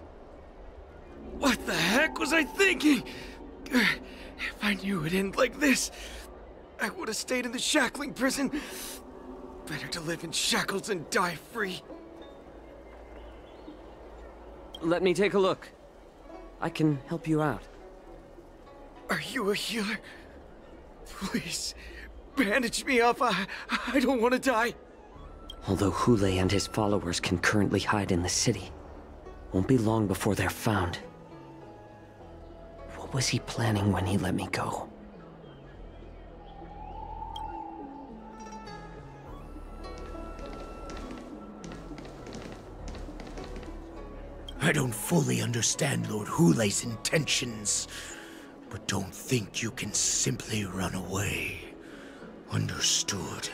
What the heck was I thinking? If I knew it'd end like this, I would have stayed in the shackling prison. Better to live in shackles and die free. Let me take a look. I can help you out. Are you a healer? Please, bandage me up. I, I don't want to die. Although Hoolay and his followers can currently hide in the city, won't be long before they're found. What was he planning when he let me go? I don't fully understand Lord Hoolay's intentions, but don't think you can simply run away. Understood.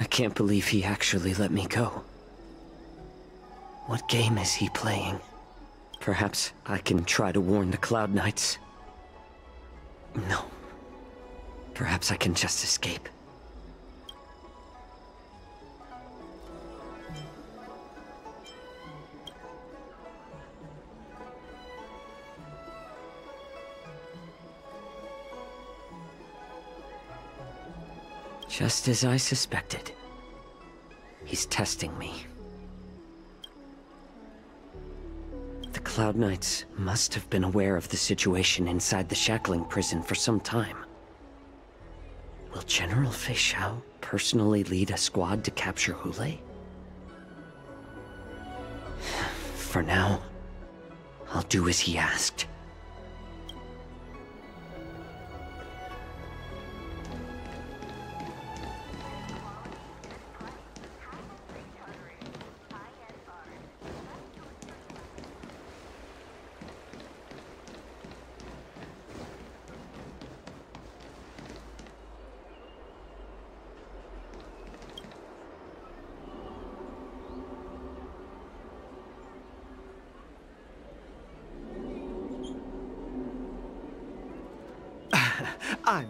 I can't believe he actually let me go. What game is he playing? Perhaps I can try to warn the Cloud Knights. No. Perhaps I can just escape. Just as I suspected. He's testing me. Cloud Knights must have been aware of the situation inside the Shackling prison for some time. Will General Feixiao personally lead a squad to capture Hoolay? For now, I'll do as he asked.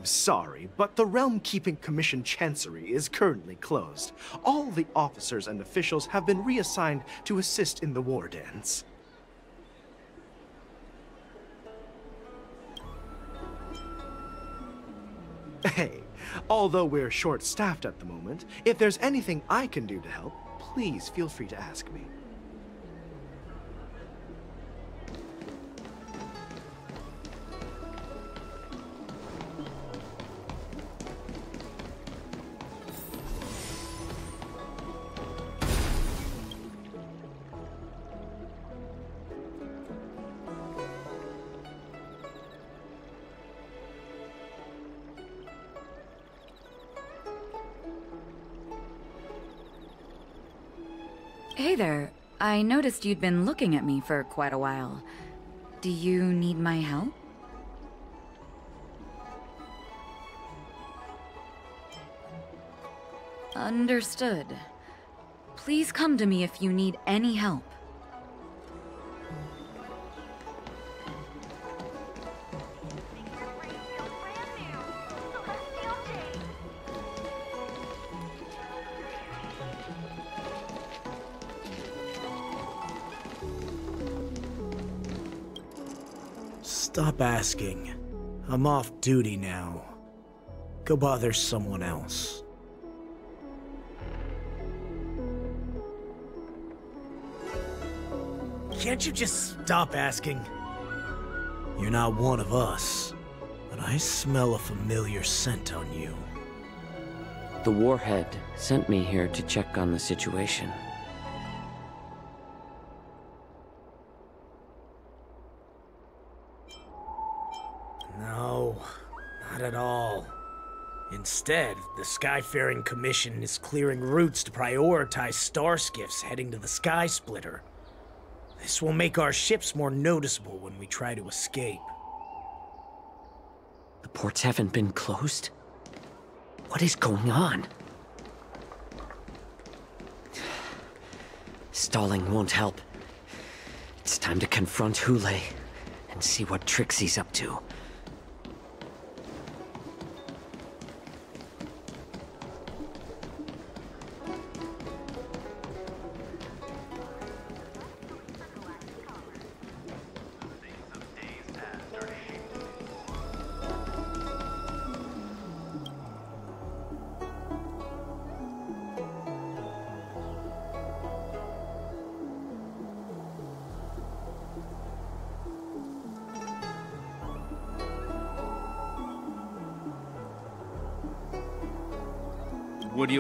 Sorry, but the Realm Keeping Commission Chancery is currently closed. All the officers and officials have been reassigned to assist in the war dance. Hey, although we're short-staffed at the moment, if there's anything I can do to help, please feel free to ask me. I noticed you'd been looking at me for quite a while. Do you need my help? Understood. Please come to me if you need any help. Asking. I'm off duty now. Go bother someone else. Can't you just stop asking? You're not one of us, but I smell a familiar scent on you. The Warhead sent me here to check on the situation. Instead, the Skyfaring Commission is clearing routes to prioritize star skiffs heading to the Sky Splitter. This will make our ships more noticeable when we try to escape. The ports haven't been closed? What is going on? Stalling won't help. It's time to confront Hoolay and see what tricks he's up to.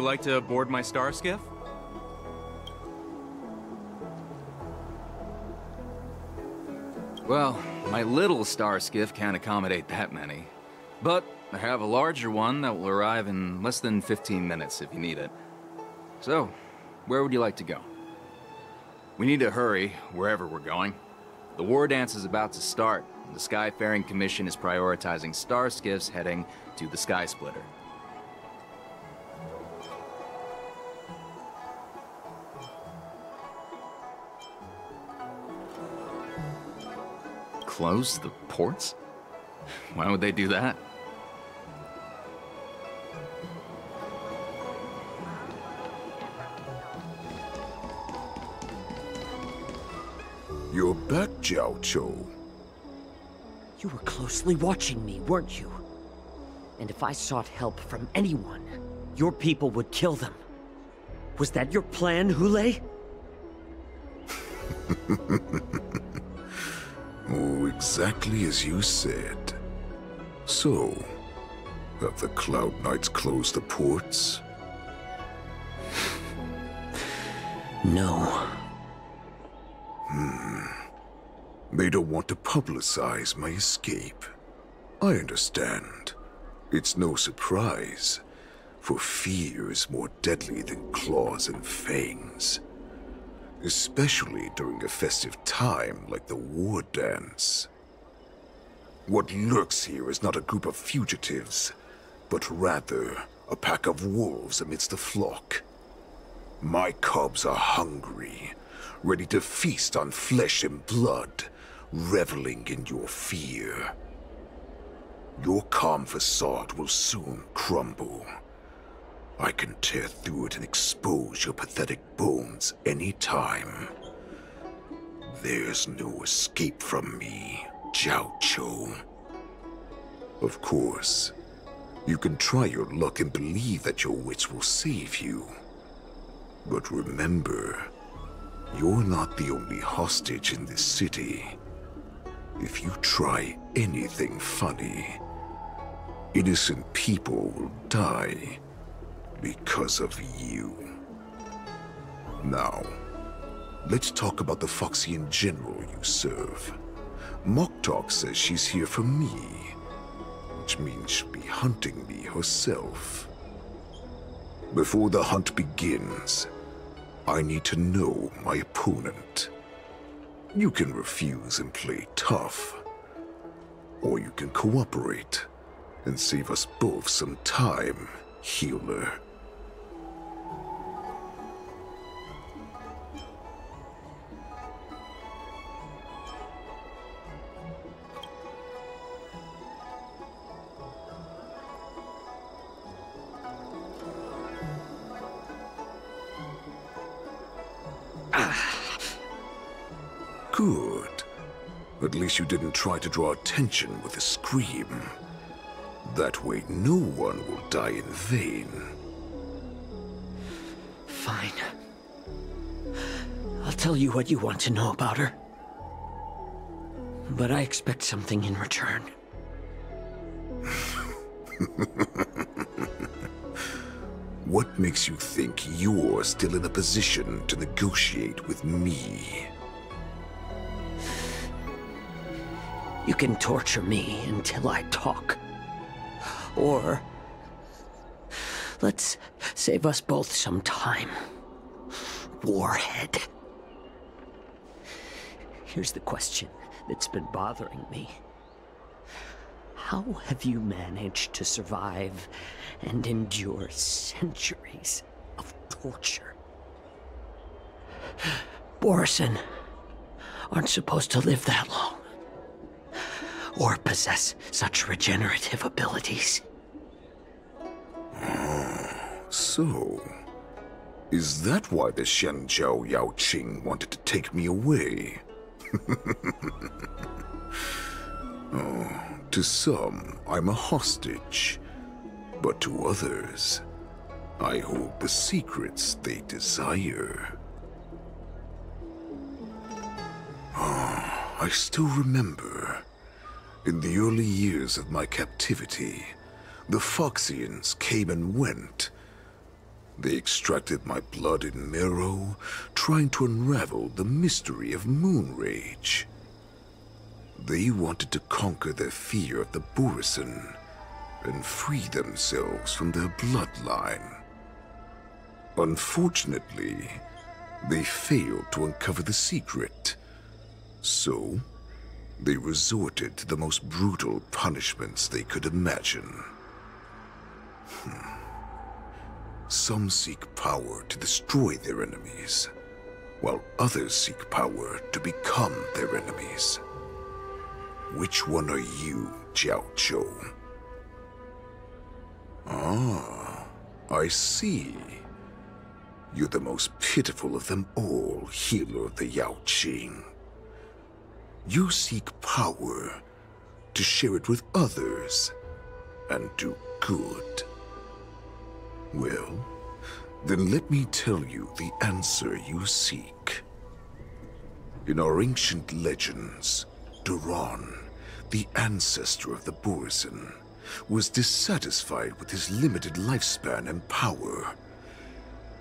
Like to board my star skiff? Well, my little star skiff can't accommodate that many. But I have a larger one that will arrive in less than 15 minutes if you need it. So, where would you like to go? We need to hurry, wherever we're going. The war dance is about to start, and the Skyfaring Commission is prioritizing star skiffs heading to the Sky Splitter. Close the ports? Why would they do that? You're back, Jiaoqiu. You were closely watching me, weren't you? And if I sought help from anyone, your people would kill them. Was that your plan, Hoolay? exactly as you said. So, have the Cloud Knights closed the ports? No. Hmm. They don't want to publicize my escape. I understand. It's no surprise, for fear is more deadly than claws and fangs. Especially during a festive time like the war dance. What lurks here is not a group of fugitives, but rather a pack of wolves amidst the flock. My cubs are hungry, ready to feast on flesh and blood, reveling in your fear. Your calm facade will soon crumble. I can tear through it and expose your pathetic bones any time. There's no escape from me, Jiaoqiu. Of course, you can try your luck and believe that your wits will save you. But remember, you're not the only hostage in this city. If you try anything funny, innocent people will die because of you. Now, let's talk about the Foxian general you serve. Moktok says she's here for me, which means she'll be hunting me herself. Before the hunt begins, I need to know my opponent. You can refuse and play tough. Or you can cooperate and save us both some time, healer. At least you didn't try to draw attention with a scream. That way no one will die in vain. Fine. I'll tell you what you want to know about her. But I expect something in return. what makes you think you're still in a position to negotiate with me? You can torture me until I talk. Or... Let's save us both some time. Warhead. Here's the question that's been bothering me. How have you managed to survive and endure centuries of torture? Borisin aren't supposed to live that long. Or possess such regenerative abilities. So, is that why the Xianzhou Yaoqing wanted to take me away? oh, to some, I'm a hostage. But to others, I hold the secrets they desire. Oh, I still remember. In the early years of my captivity, the Foxians came and went. They extracted my blood and marrow, trying to unravel the mystery of moon rage. They wanted to conquer their fear of the Borisin and free themselves from their bloodline. Unfortunately, they failed to uncover the secret. So, they resorted to the most brutal punishments they could imagine. Hmm. Some seek power to destroy their enemies, while others seek power to become their enemies. Which one are you, Jiao Zhou? Ah, I see. You're the most pitiful of them all, healer of the Yaoqing. You seek power to share it with others and do good. Well, then let me tell you the answer you seek. In our ancient legends, Duran, the ancestor of the Borisin, was dissatisfied with his limited lifespan and power.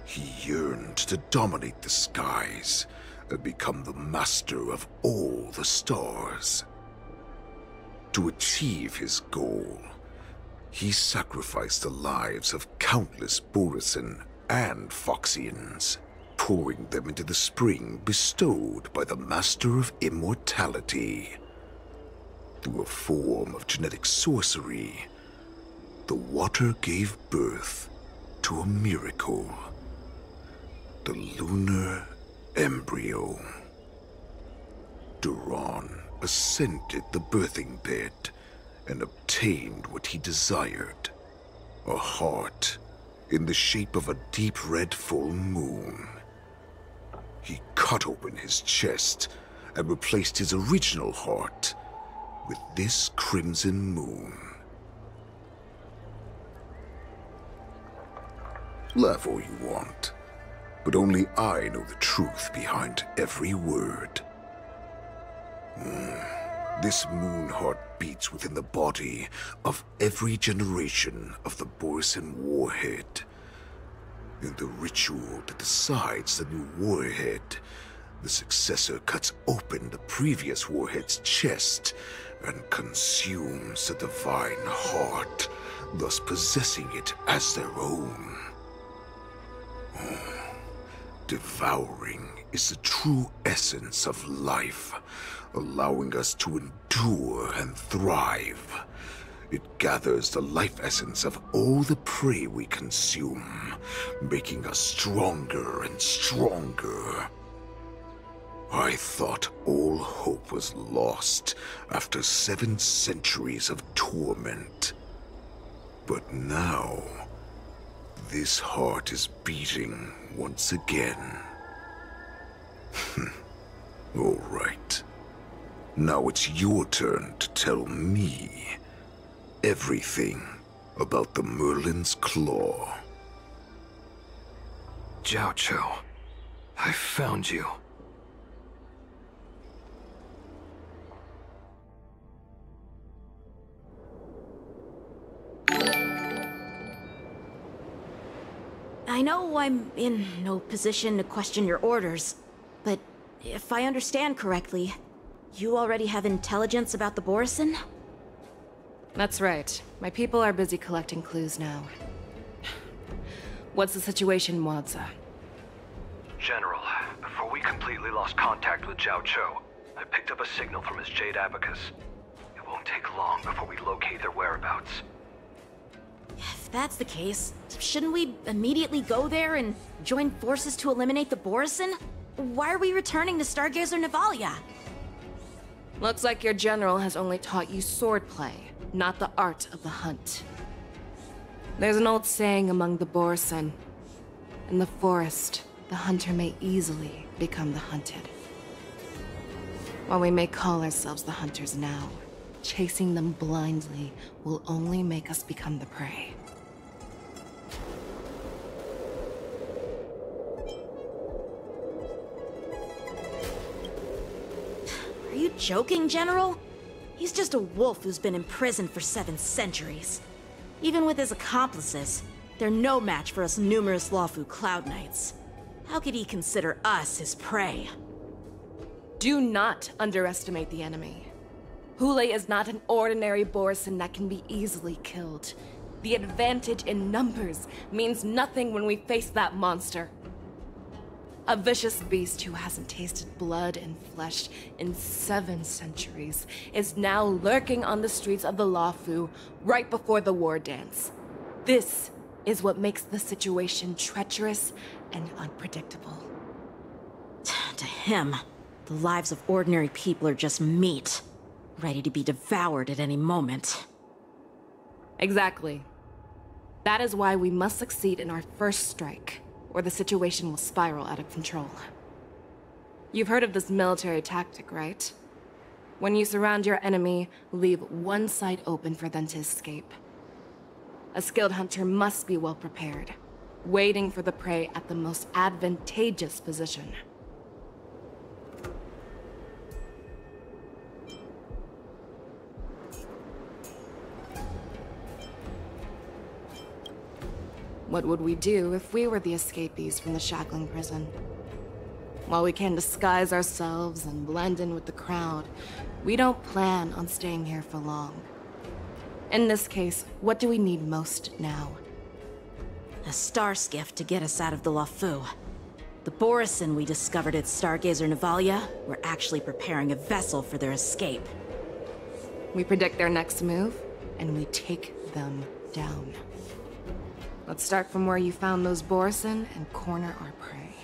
He yearned to dominate the skies become the master of all the stars. To achieve his goal, he sacrificed the lives of countless Borisin and Foxians, pouring them into the spring bestowed by the Master of Immortality. Through a form of genetic sorcery, the water gave birth to a miracle. The lunar embryo. Duran ascended the birthing bed and obtained what he desired. A heart in the shape of a deep red full moon. He cut open his chest and replaced his original heart with this crimson moon. Laugh all you want, but only I know the truth behind every word. Mm. This moon heart beats within the body of every generation of the Borisin warhead. In the ritual that decides the new warhead, the successor cuts open the previous warhead's chest and consumes the divine heart, thus possessing it as their own. Oh. Devouring is the true essence of life, allowing us to endure and thrive. It gathers the life essence of all the prey we consume, making us stronger and stronger. I thought all hope was lost after seven centuries of torment. But now, this heart is beating once again. Hmm. all right. Now it's your turn to tell me everything about the Merlin's Claw. Jiaoqiu, I found you. I know I'm in no position to question your orders, but if I understand correctly, you already have intelligence about the Borisin? That's right. My people are busy collecting clues now. What's the situation, Wadza? General, before we completely lost contact with Jiaoqiu, I picked up a signal from his Jade Abacus. It won't take long before we locate their whereabouts. If that's the case, shouldn't we immediately go there and join forces to eliminate the Borisin? Why are we returning to Stargazer Navalia? Looks like your general has only taught you swordplay, not the art of the hunt. There's an old saying among the Borisin. In the forest, the hunter may easily become the hunted. While we may call ourselves the hunters now, chasing them blindly will only make us become the prey. Are you joking, General? He's just a wolf who's been imprisoned for seven centuries. Even with his accomplices, they're no match for us numerous Luofu Cloud Knights. How could he consider us his prey? Do not underestimate the enemy. Hoolay is not an ordinary Borisin that can be easily killed. The advantage in numbers means nothing when we face that monster. A vicious beast who hasn't tasted blood and flesh in seven centuries is now lurking on the streets of the Luofu right before the war dance. This is what makes the situation treacherous and unpredictable. to him, the lives of ordinary people are just meat, ready to be devoured at any moment. Exactly. That is why we must succeed in our first strike, or the situation will spiral out of control. You've heard of this military tactic, right? When you surround your enemy, leave one side open for them to escape. A skilled hunter must be well prepared, waiting for the prey at the most advantageous position. What would we do if we were the escapees from the shackling prison? While we can disguise ourselves and blend in with the crowd, we don't plan on staying here for long. In this case, what do we need most now? A star skiff to get us out of the Luofu. The Borisin we discovered at Stargazer Navalia were actually preparing a vessel for their escape. We predict their next move, and we take them down. Let's start from where you found those Borisin and corner our prey.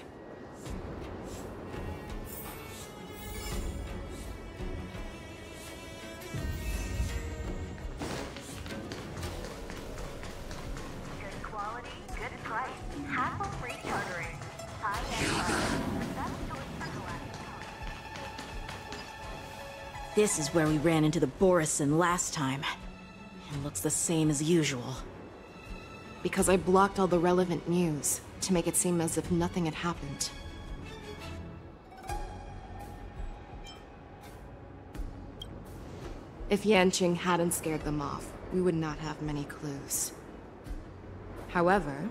Good quality, good price, hassle-free chartering. High-end price. The best choice for galactic This is where we ran into the Borisin last time. It looks the same as usual. Because I blocked all the relevant news, to make it seem as if nothing had happened. If Yanqing hadn't scared them off, we would not have many clues. However,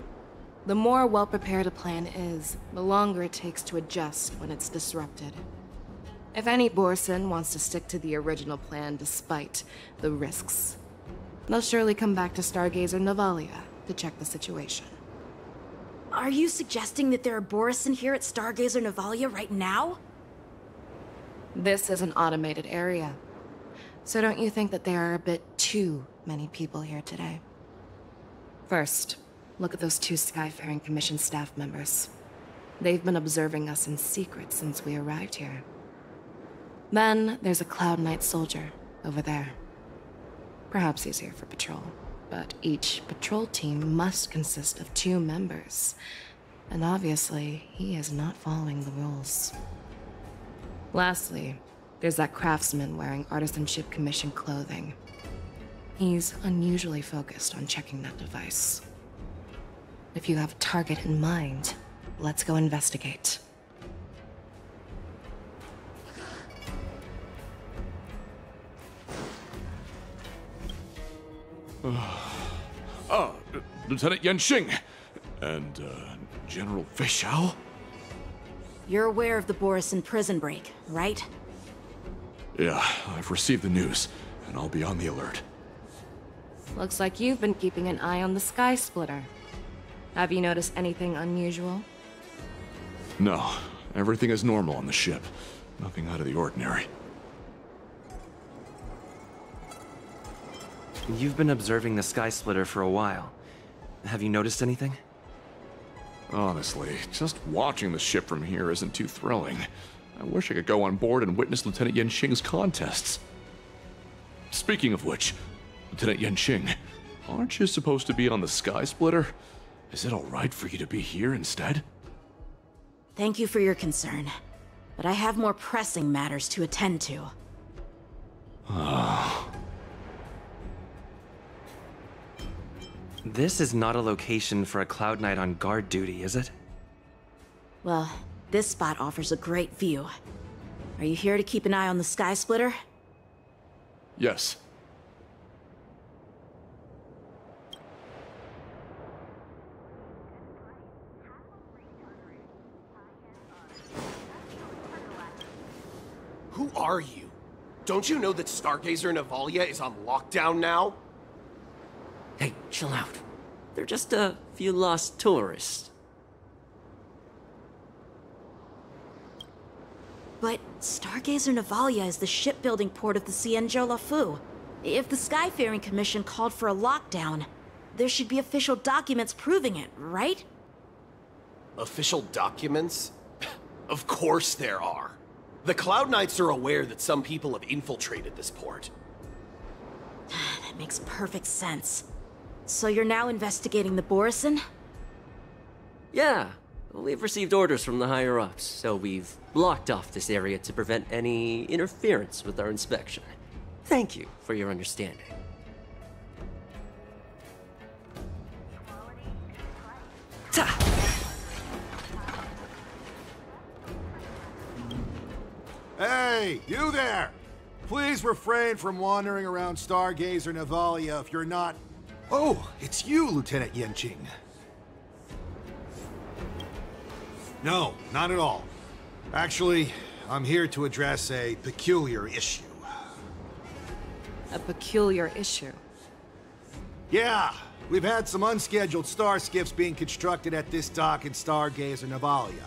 the more well-prepared a plan is, the longer it takes to adjust when it's disrupted. If any Borisin wants to stick to the original plan despite the risks, they'll surely come back to Stargazer Navalia to check the situation. Are you suggesting that there are Borisin here at Stargazer Navalia right now? This is an automated area. So don't you think that there are a bit too many people here today? First, look at those two Skyfaring Commission staff members. They've been observing us in secret since we arrived here. Then, there's a Cloud Knight soldier over there. Perhaps he's here for patrol, but each patrol team must consist of two members. And obviously, he is not following the rules. Lastly, there's that craftsman wearing Artisanship Commission clothing. He's unusually focused on checking that device. If you have a target in mind, let's go investigate. Ah, Lieutenant Yanqing. And, uh, General Feixiao? You're aware of the Borisin prison break, right? Yeah, I've received the news, and I'll be on the alert. Looks like you've been keeping an eye on the Sky Splitter. Have you noticed anything unusual? No, everything is normal on the ship. Nothing out of the ordinary. You've been observing the Sky Splitter for a while. Have you noticed anything? Honestly, just watching the ship from here isn't too thrilling. I wish I could go on board and witness Lieutenant Yanqing's contests. Speaking of which, Lieutenant Yanxing, aren't you supposed to be on the Sky Splitter? Is it alright for you to be here instead? Thank you for your concern, but I have more pressing matters to attend to. Ah. This is not a location for a Cloud Knight on guard duty, is it? Well, this spot offers a great view. Are you here to keep an eye on the Sky Splitter? Yes. Who are you? Don't you know that Stargazer Navalia is on lockdown now? Hey, chill out. They're just a few lost tourists. But Stargazer Navalia is the shipbuilding port of the Xianzhou Luofu. If the Skyfaring Commission called for a lockdown, there should be official documents proving it, right? Official documents? of course there are. The Cloud Knights are aware that some people have infiltrated this port. that makes perfect sense. So you're now investigating the Borisin? Yeah, we've received orders from the higher-ups, so we've blocked off this area to prevent any interference with our inspection. Thank you for your understanding. Hey, you there! Please refrain from wandering around Stargazer Navalia if you're not... Oh, it's you, Lieutenant Yanqing. No, not at all. Actually, I'm here to address a peculiar issue. A peculiar issue? Yeah, we've had some unscheduled star skiffs being constructed at this dock in Stargazer Navalia.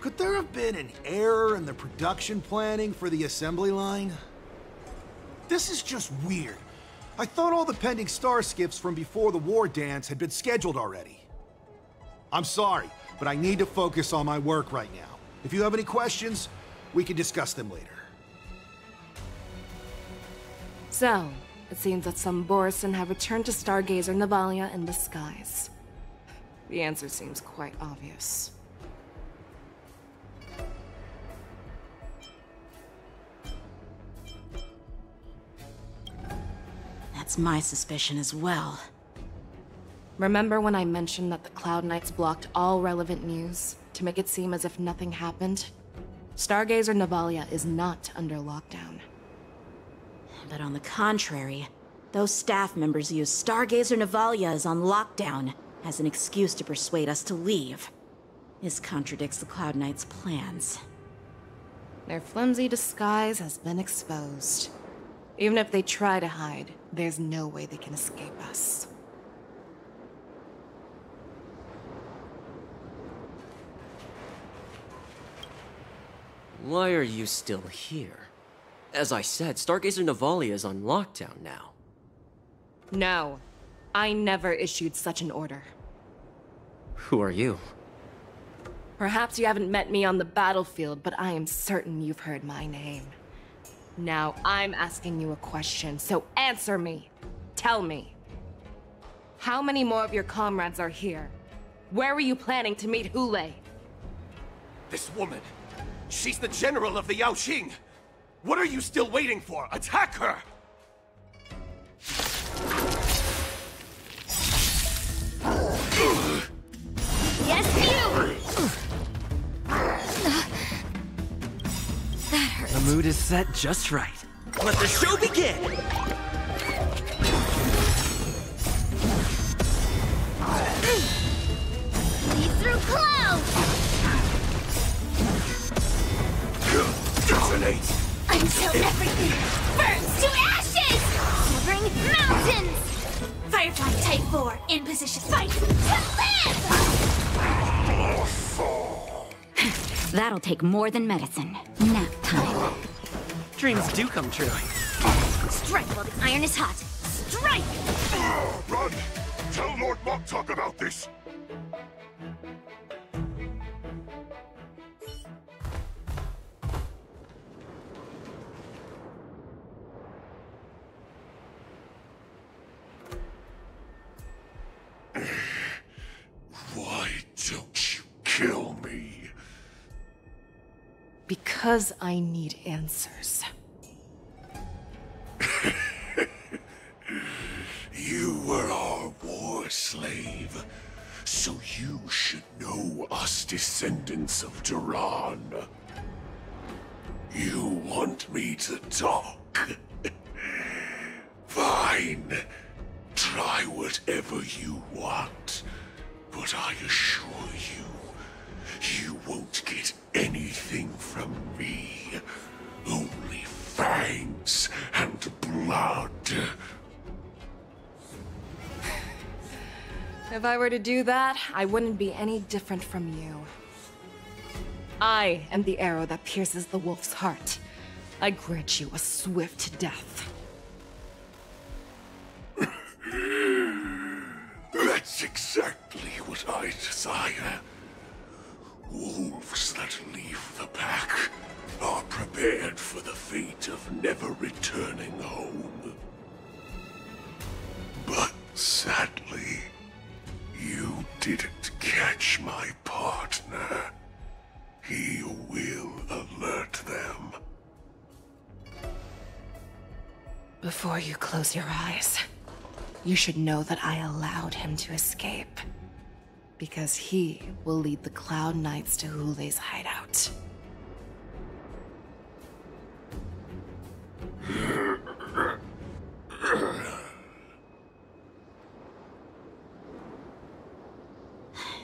Could there have been an error in the production planning for the assembly line? This is just weird. I thought all the pending star skips from before the war dance had been scheduled already. I'm sorry, but I need to focus on my work right now. If you have any questions, we can discuss them later. So, it seems that some Borisin have returned to Stargazer Navalia in disguise. The answer seems quite obvious. That's my suspicion as well. Remember when I mentioned that the Cloud Knights blocked all relevant news to make it seem as if nothing happened? Stargazer Navalia is not under lockdown. But on the contrary, those staff members use Stargazer Navalia is on lockdown as an excuse to persuade us to leave. This contradicts the Cloud Knights' plans. Their flimsy disguise has been exposed. Even if they try to hide, there's no way they can escape us. Why are you still here? As I said, Stargazer Navalia is on lockdown now. No. I never issued such an order. Who are you? Perhaps you haven't met me on the battlefield, but I am certain you've heard my name. Now, I'm asking you a question, so answer me. Tell me. How many more of your comrades are here? Where were you planning to meet Hoolay? This woman, she's the general of the Yaoqing! What are you still waiting for? Attack her! Mood is set just right. Let the show begin! Lead through clouds! Detonate! Until everything burns to ashes! Shivering mountains! Firefly Type 4 in position. Fight to live! That'll take more than medicine. Nap time. Dreams do come true. Strike while the iron is hot! Strike! Run! Tell Lord Moktok about this! Because I need answers. You were our war slave, so you should know us descendants of Duran. You want me to talk? Fine. Try whatever you want. But I assure you, you won't get anything from me. Only fangs and blood. If I were to do that, I wouldn't be any different from you. I am the arrow that pierces the wolf's heart. I grant you a swift death. That's exactly what I desire. Wolves that leave the pack are prepared for the fate of never returning home. But sadly, you didn't catch my partner. He will alert them. Before you close your eyes, you should know that I allowed him to escape. Because he will lead the Cloud Knights to Hoolay's hideout.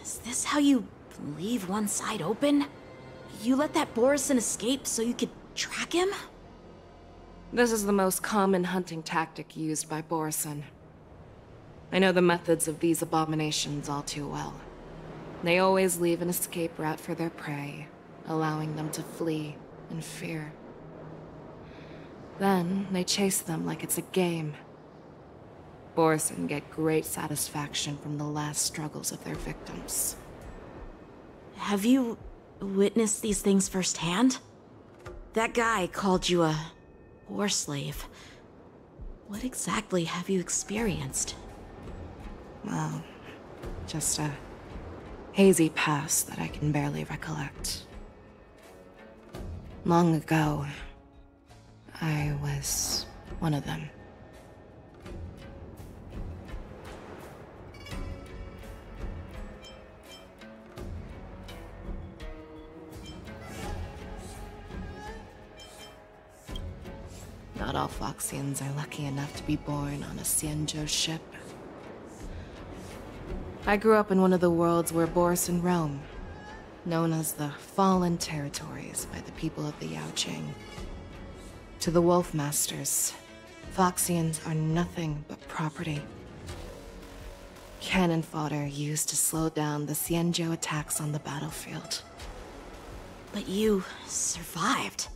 Is this how you leave one side open? You let that Borisin escape so you could track him? This is the most common hunting tactic used by Borisin. I know the methods of these abominations all too well. They always leave an escape route for their prey, allowing them to flee in fear. Then, they chase them like it's a game. Borisin get great satisfaction from the last struggles of their victims. Have you witnessed these things firsthand? That guy called you a war slave. What exactly have you experienced? Well, just a hazy past that I can barely recollect. Long ago, I was one of them. Not all Foxians are lucky enough to be born on a Xianzhou ship. I grew up in one of the worlds where Borisin roam, known as the Fallen Territories by the people of the Yao Yaoqing. To the Wolf Masters, Foxians are nothing but property. Cannon fodder used to slow down the Xianzhou attacks on the battlefield. But you survived.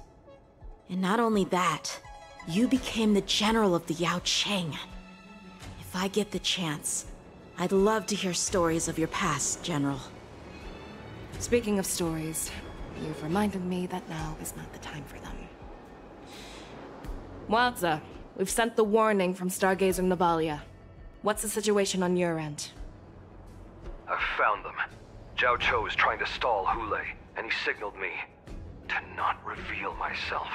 And not only that, you became the general of the Yaoqing. If I get the chance, I'd love to hear stories of your past, General. Speaking of stories, you've reminded me that now is not the time for them. Wadza, we've sent the warning from Stargazer Navalia. What's the situation on your end? I've found them. Jiaoqiu is trying to stall Hoolay, and he signaled me to not reveal myself.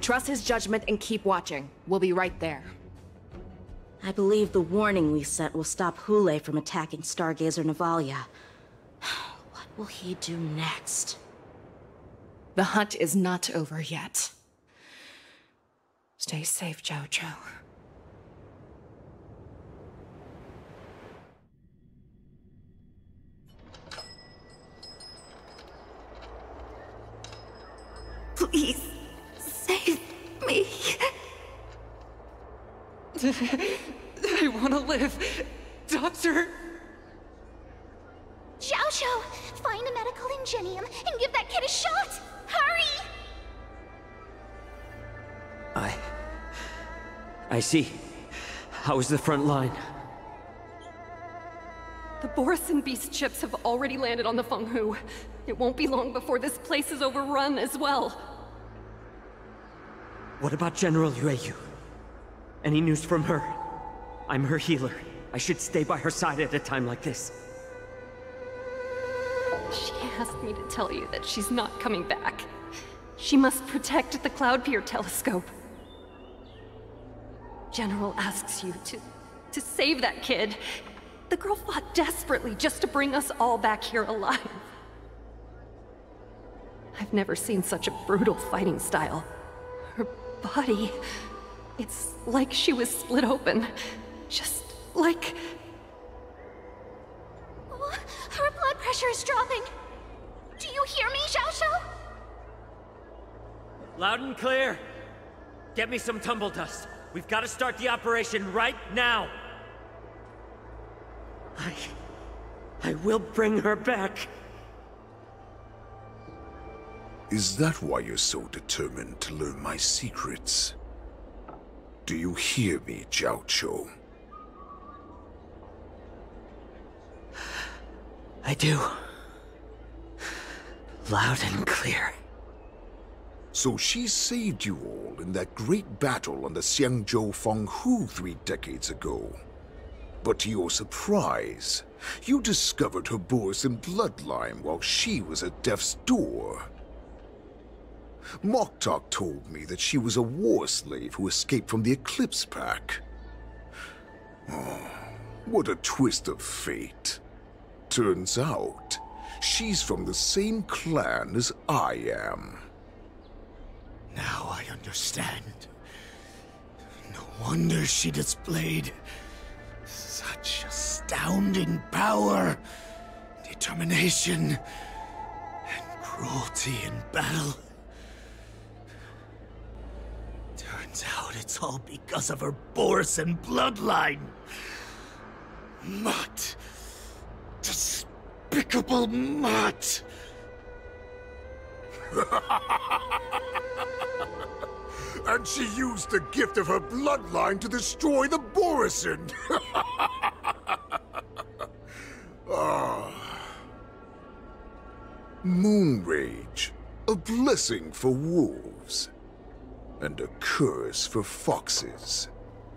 Trust his judgment and keep watching. We'll be right there. I believe the warning we sent will stop Hoolay from attacking Stargazer Navalia. What will he do next? The hunt is not over yet. Stay safe, Jiaoqiu. Please, save me. I want to live. Doctor! Zhao Zhao, find a medical ingenium and give that kid a shot! Hurry! I... I see. How is the front line? The Borisin Beast ships have already landed on the Fenghu. It won't be long before this place is overrun as well. What about General Yueyu? Any news from her? I'm her healer. I should stay by her side at a time like this. She asked me to tell you that she's not coming back. She must protect the Cloud Cloudpeer telescope. General asks you to... to save that kid. The girl fought desperately just to bring us all back here alive. I've never seen such a brutal fighting style. Her body... It's like she was split open. Just like... Oh, her blood pressure is dropping. Do you hear me, Zhao Zhao? Loud and clear. Get me some tumble dust. We've got to start the operation right now. I... I will bring her back. Is that why you're so determined to learn my secrets? Do you hear me, Cho? I do. Loud and clear. So she saved you all in that great battle on the Xianzhou Fenghu three decades ago. But to your surprise, you discovered her Borisin bloodline while she was at death's door. Moktok told me that she was a war slave who escaped from the Eclipse Pack. Oh, what a twist of fate. Turns out, she's from the same clan as I am. Now I understand. No wonder she displayed such astounding power, determination, and cruelty in battle. Turns out it's all because of her Borisin bloodline. Mutt. Despicable mutt. and she used the gift of her bloodline to destroy the Borisin. ah. Moon Rage, a blessing for wolves, and a curse for foxes.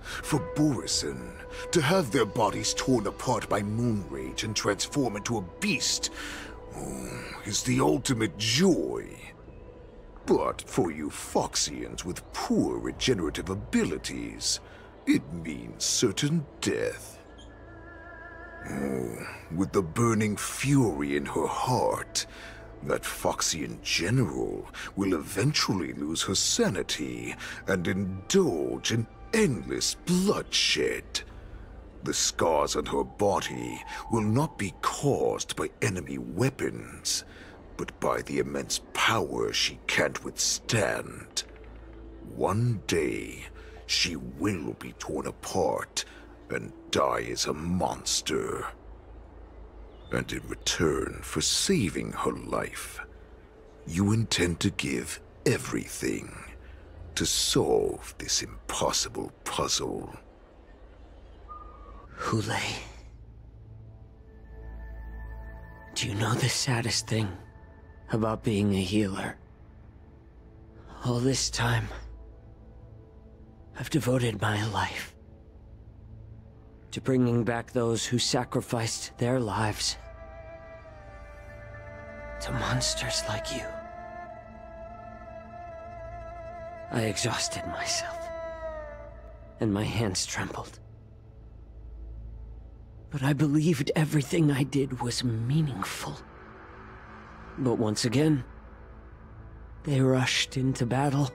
For Borisin, to have their bodies torn apart by Moon Rage and transform into a beast oh, is the ultimate joy. But for you Foxians with poor regenerative abilities, it means certain death. Oh, with the burning fury in her heart, that Foxian general will eventually lose her sanity and indulge in endless bloodshed. The scars on her body will not be caused by enemy weapons, but by the immense power she can't withstand. One day, she will be torn apart and die as a monster. And in return for saving her life, you intend to give everything to solve this impossible puzzle. Hoolay. Do you know the saddest thing about being a healer? All this time, I've devoted my life to bringing back those who sacrificed their lives to monsters like you. I exhausted myself, and my hands trembled. But I believed everything I did was meaningful. But once again, they rushed into battle.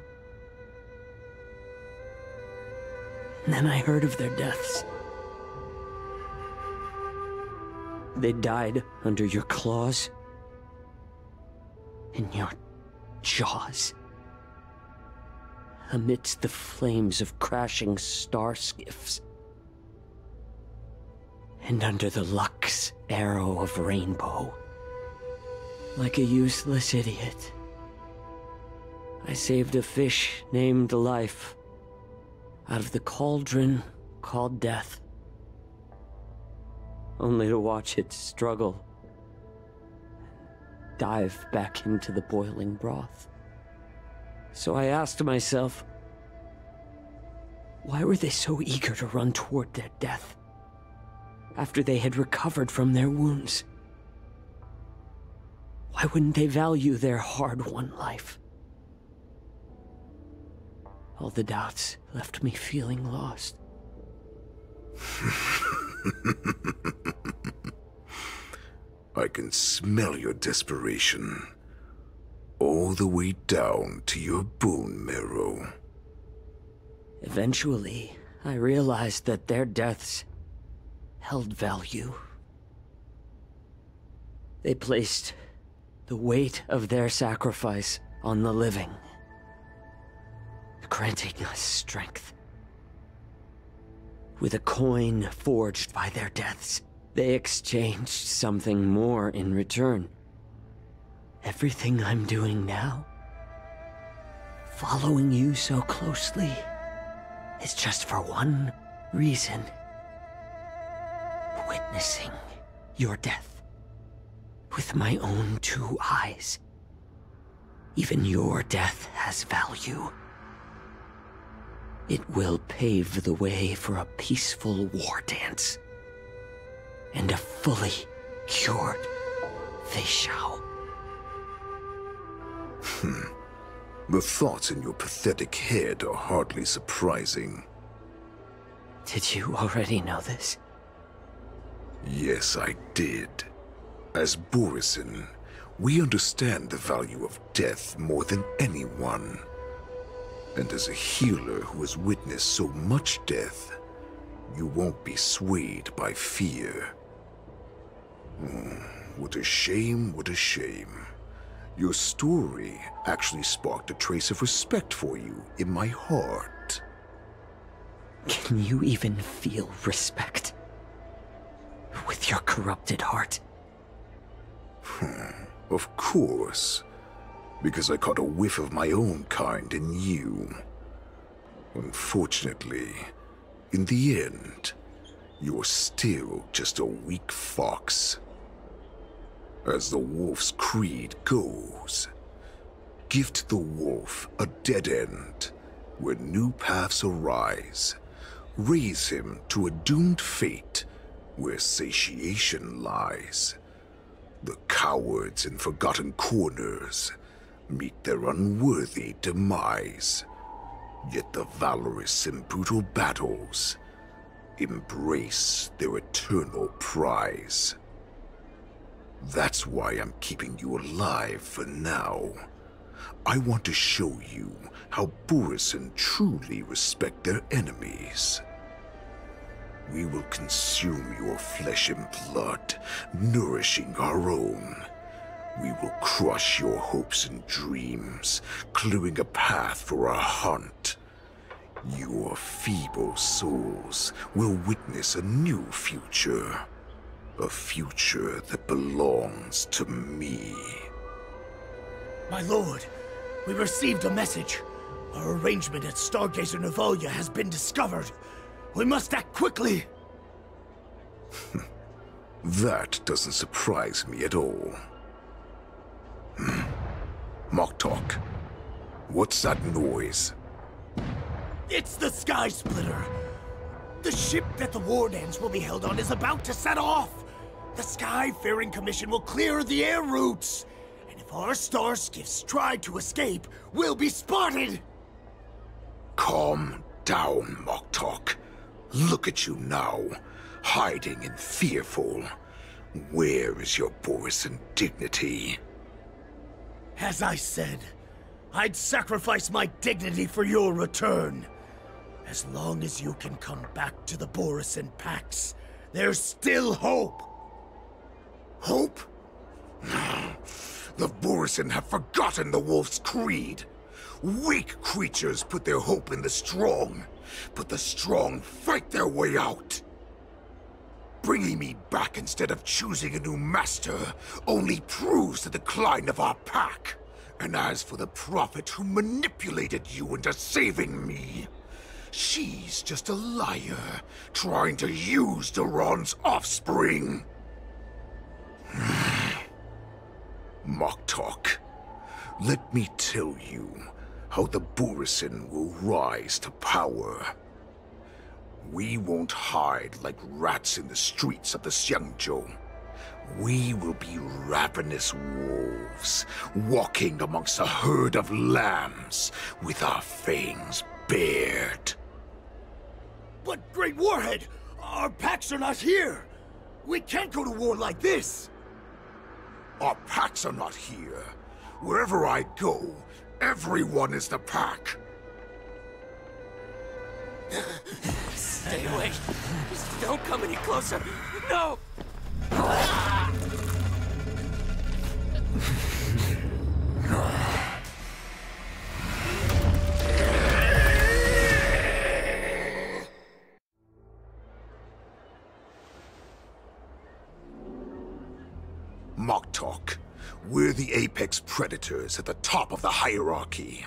And then I heard of their deaths. They died under your claws. In your jaws. Amidst the flames of crashing star skiffs. And under the Lux arrow of rainbow. Like a useless idiot. I saved a fish named Life out of the cauldron called Death. Only to watch it struggle. Dive back into the boiling broth. So I asked myself, why were they so eager to run toward their death? After they had recovered from their wounds? Why wouldn't they value their hard-won life? All the doubts left me feeling lost. I can smell your desperation. All the way down to your bone marrow. Eventually, I realized that their deaths held value. They placed the weight of their sacrifice on the living, granting us strength. With a coin forged by their deaths, they exchanged something more in return. Everything I'm doing now, following you so closely, is just for one reason. Witnessing your death with my own two eyes. Even your death has value. It will pave the way for a peaceful war dance. And a fully cured Feixiao. Hmm. The thoughts in your pathetic head are hardly surprising. Did you already know this? Yes, I did. As Borisin, we understand the value of death more than anyone. And as a healer who has witnessed so much death, you won't be swayed by fear. What a shame, what a shame. Your story actually sparked a trace of respect for you in my heart. Can you even feel respect? With your corrupted heart? Hmm, of course. Because I caught a whiff of my own kind in you. Unfortunately, in the end, you're still just a weak fox. As the wolf's creed goes, gift the wolf a dead end where new paths arise. Raise him to a doomed fate where satiation lies. The cowards in forgotten corners meet their unworthy demise. Yet the valorous in brutal battles embrace their eternal prize. That's why I'm keeping you alive for now. I want to show you how Borisin truly respect their enemies. We will consume your flesh and blood, nourishing our own. We will crush your hopes and dreams, clearing a path for our hunt. Your feeble souls will witness a new future. A future that belongs to me. My lord, we received a message. Our arrangement at Stargazer Navalia has been discovered. We must act quickly. that doesn't surprise me at all. Hmm. Moktok, what's that noise? It's the Sky Splitter. The ship that the Wardens will be held on is about to set off. The Skyfaring Commission will clear the air routes. And if our star skiffs try to escape, we'll be spotted. Calm down, Moktok. Look at you now, hiding and fearful. Where is your Borisin dignity? As I said, I'd sacrifice my dignity for your return. As long as you can come back to the Borisin Pax, there's still hope. Hope? the Borisin have forgotten the Wolf's creed. Weak creatures put their hope in the strong, but the strong fight their way out. Bringing me back instead of choosing a new master only proves the decline of our pack. And as for the prophet who manipulated you into saving me, she's just a liar trying to use Duran's offspring. Moktok, let me tell you how the Borisin will rise to power. We won't hide like rats in the streets of the Xianzhou. We will be ravenous wolves, walking amongst a herd of lambs with our fangs bared. But, Great Warhead, our packs are not here. We can't go to war like this. Our packs are not here. Wherever I go, everyone is the pack. Stay away. Just don't come any closer. No! Moktok, we're the apex predators at the top of the hierarchy.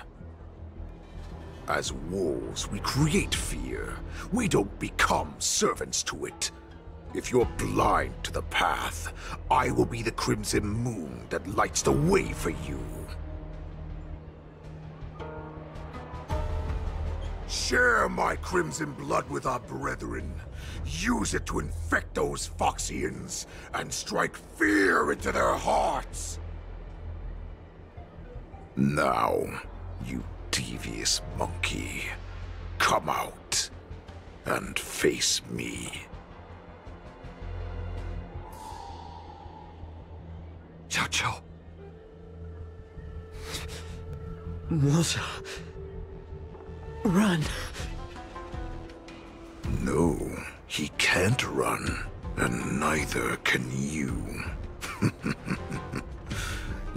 As wolves, we create fear. We don't become servants to it. If you're blind to the path, I will be the crimson moon that lights the way for you. Share my crimson blood with our brethren. Use it to infect those Foxians and strike fear into their hearts. Now, you devious monkey, come out and face me. Xiao Milza. Run. No, he can't run, and neither can you.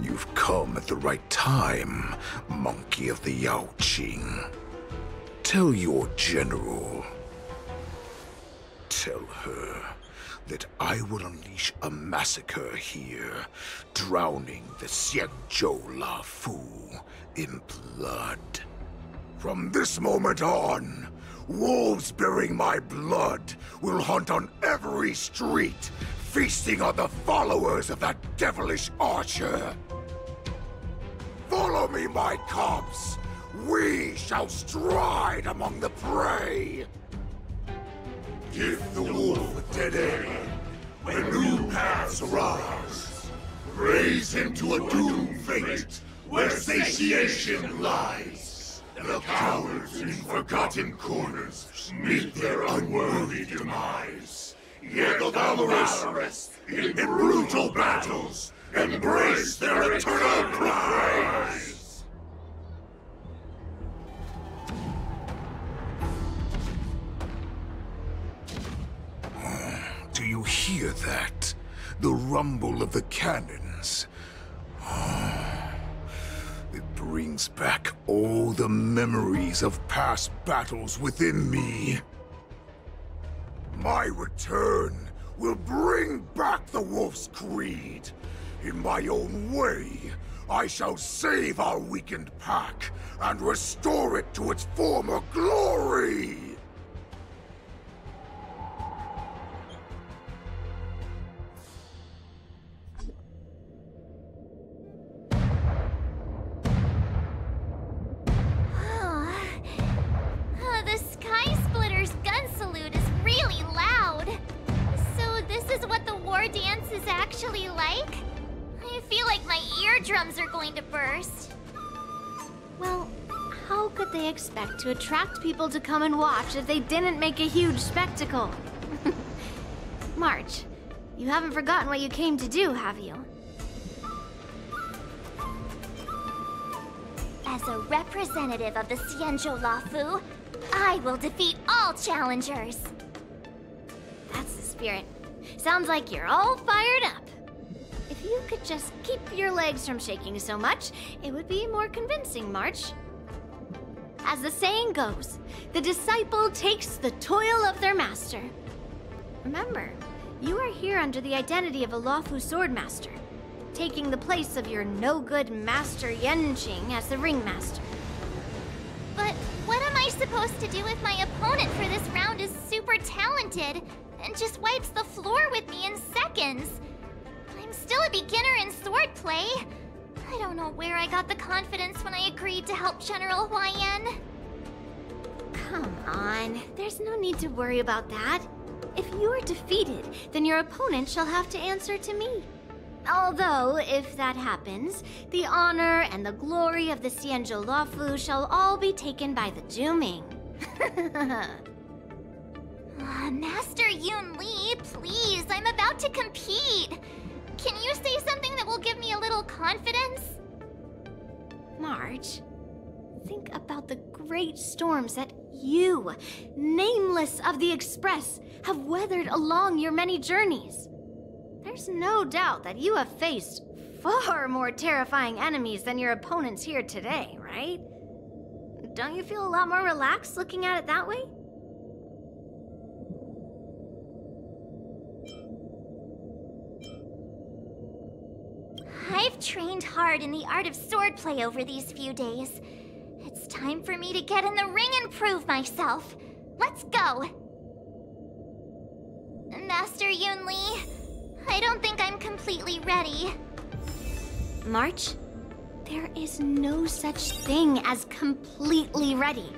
You've come at the right time, monkey of the Yaoqing. Tell your general. Tell her that I will unleash a massacre here, drowning the Xianzhou Luofu in blood. From this moment on, wolves bearing my blood will hunt on every street, feasting on the followers of that devilish archer. Follow me, my cubs! We shall stride among the prey! Give the wolf a dead end when new paths arise. Raise him to a doomed fate where satiation lies. The cowards in forgotten corners meet their unworthy demise. Yet the valorous, in brutal battles, embrace their eternal prize. Ah, do you hear that? The rumble of the cannons. Ah, It brings back all the memories of past battles within me. My return will bring back the Wolf's Creed. In my own way, I shall save our weakened pack and restore it to its former glory! And watch if they didn't make a huge spectacle? March, you haven't forgotten what you came to do, have you? As a representative of the Xianzhou Luofu, I will defeat all challengers. That's the spirit. Sounds like you're all fired up. If you could just keep your legs from shaking so much, it would be more convincing, March. As the saying goes, the disciple takes the toil of their master. Remember, you are here under the identity of a Luofu swordmaster, taking the place of your no-good master Yanqing as the ringmaster. But what am I supposed to do if my opponent for this round is super talented and just wipes the floor with me in seconds? I'm still a beginner in swordplay. I don't know where I got the confidence when I agreed to help General Huaiyan. Come on, there's no need to worry about that. If you are defeated, then your opponent shall have to answer to me. Although, if that happens, the honor and the glory of the Xianzhou Luofu shall all be taken by the Zhuming. Ah, Master Yunli, please, I'm about to compete. Can you say something that will give me a little confidence? March, think about the great storms that you, nameless of the Express, have weathered along your many journeys. There's no doubt that you have faced far more terrifying enemies than your opponents here today, right? Don't you feel a lot more relaxed looking at it that way? I've trained hard in the art of swordplay over these few days. It's time for me to get in the ring and prove myself. Let's go! Master Yunli, I don't think I'm completely ready. March, there is no such thing as completely ready.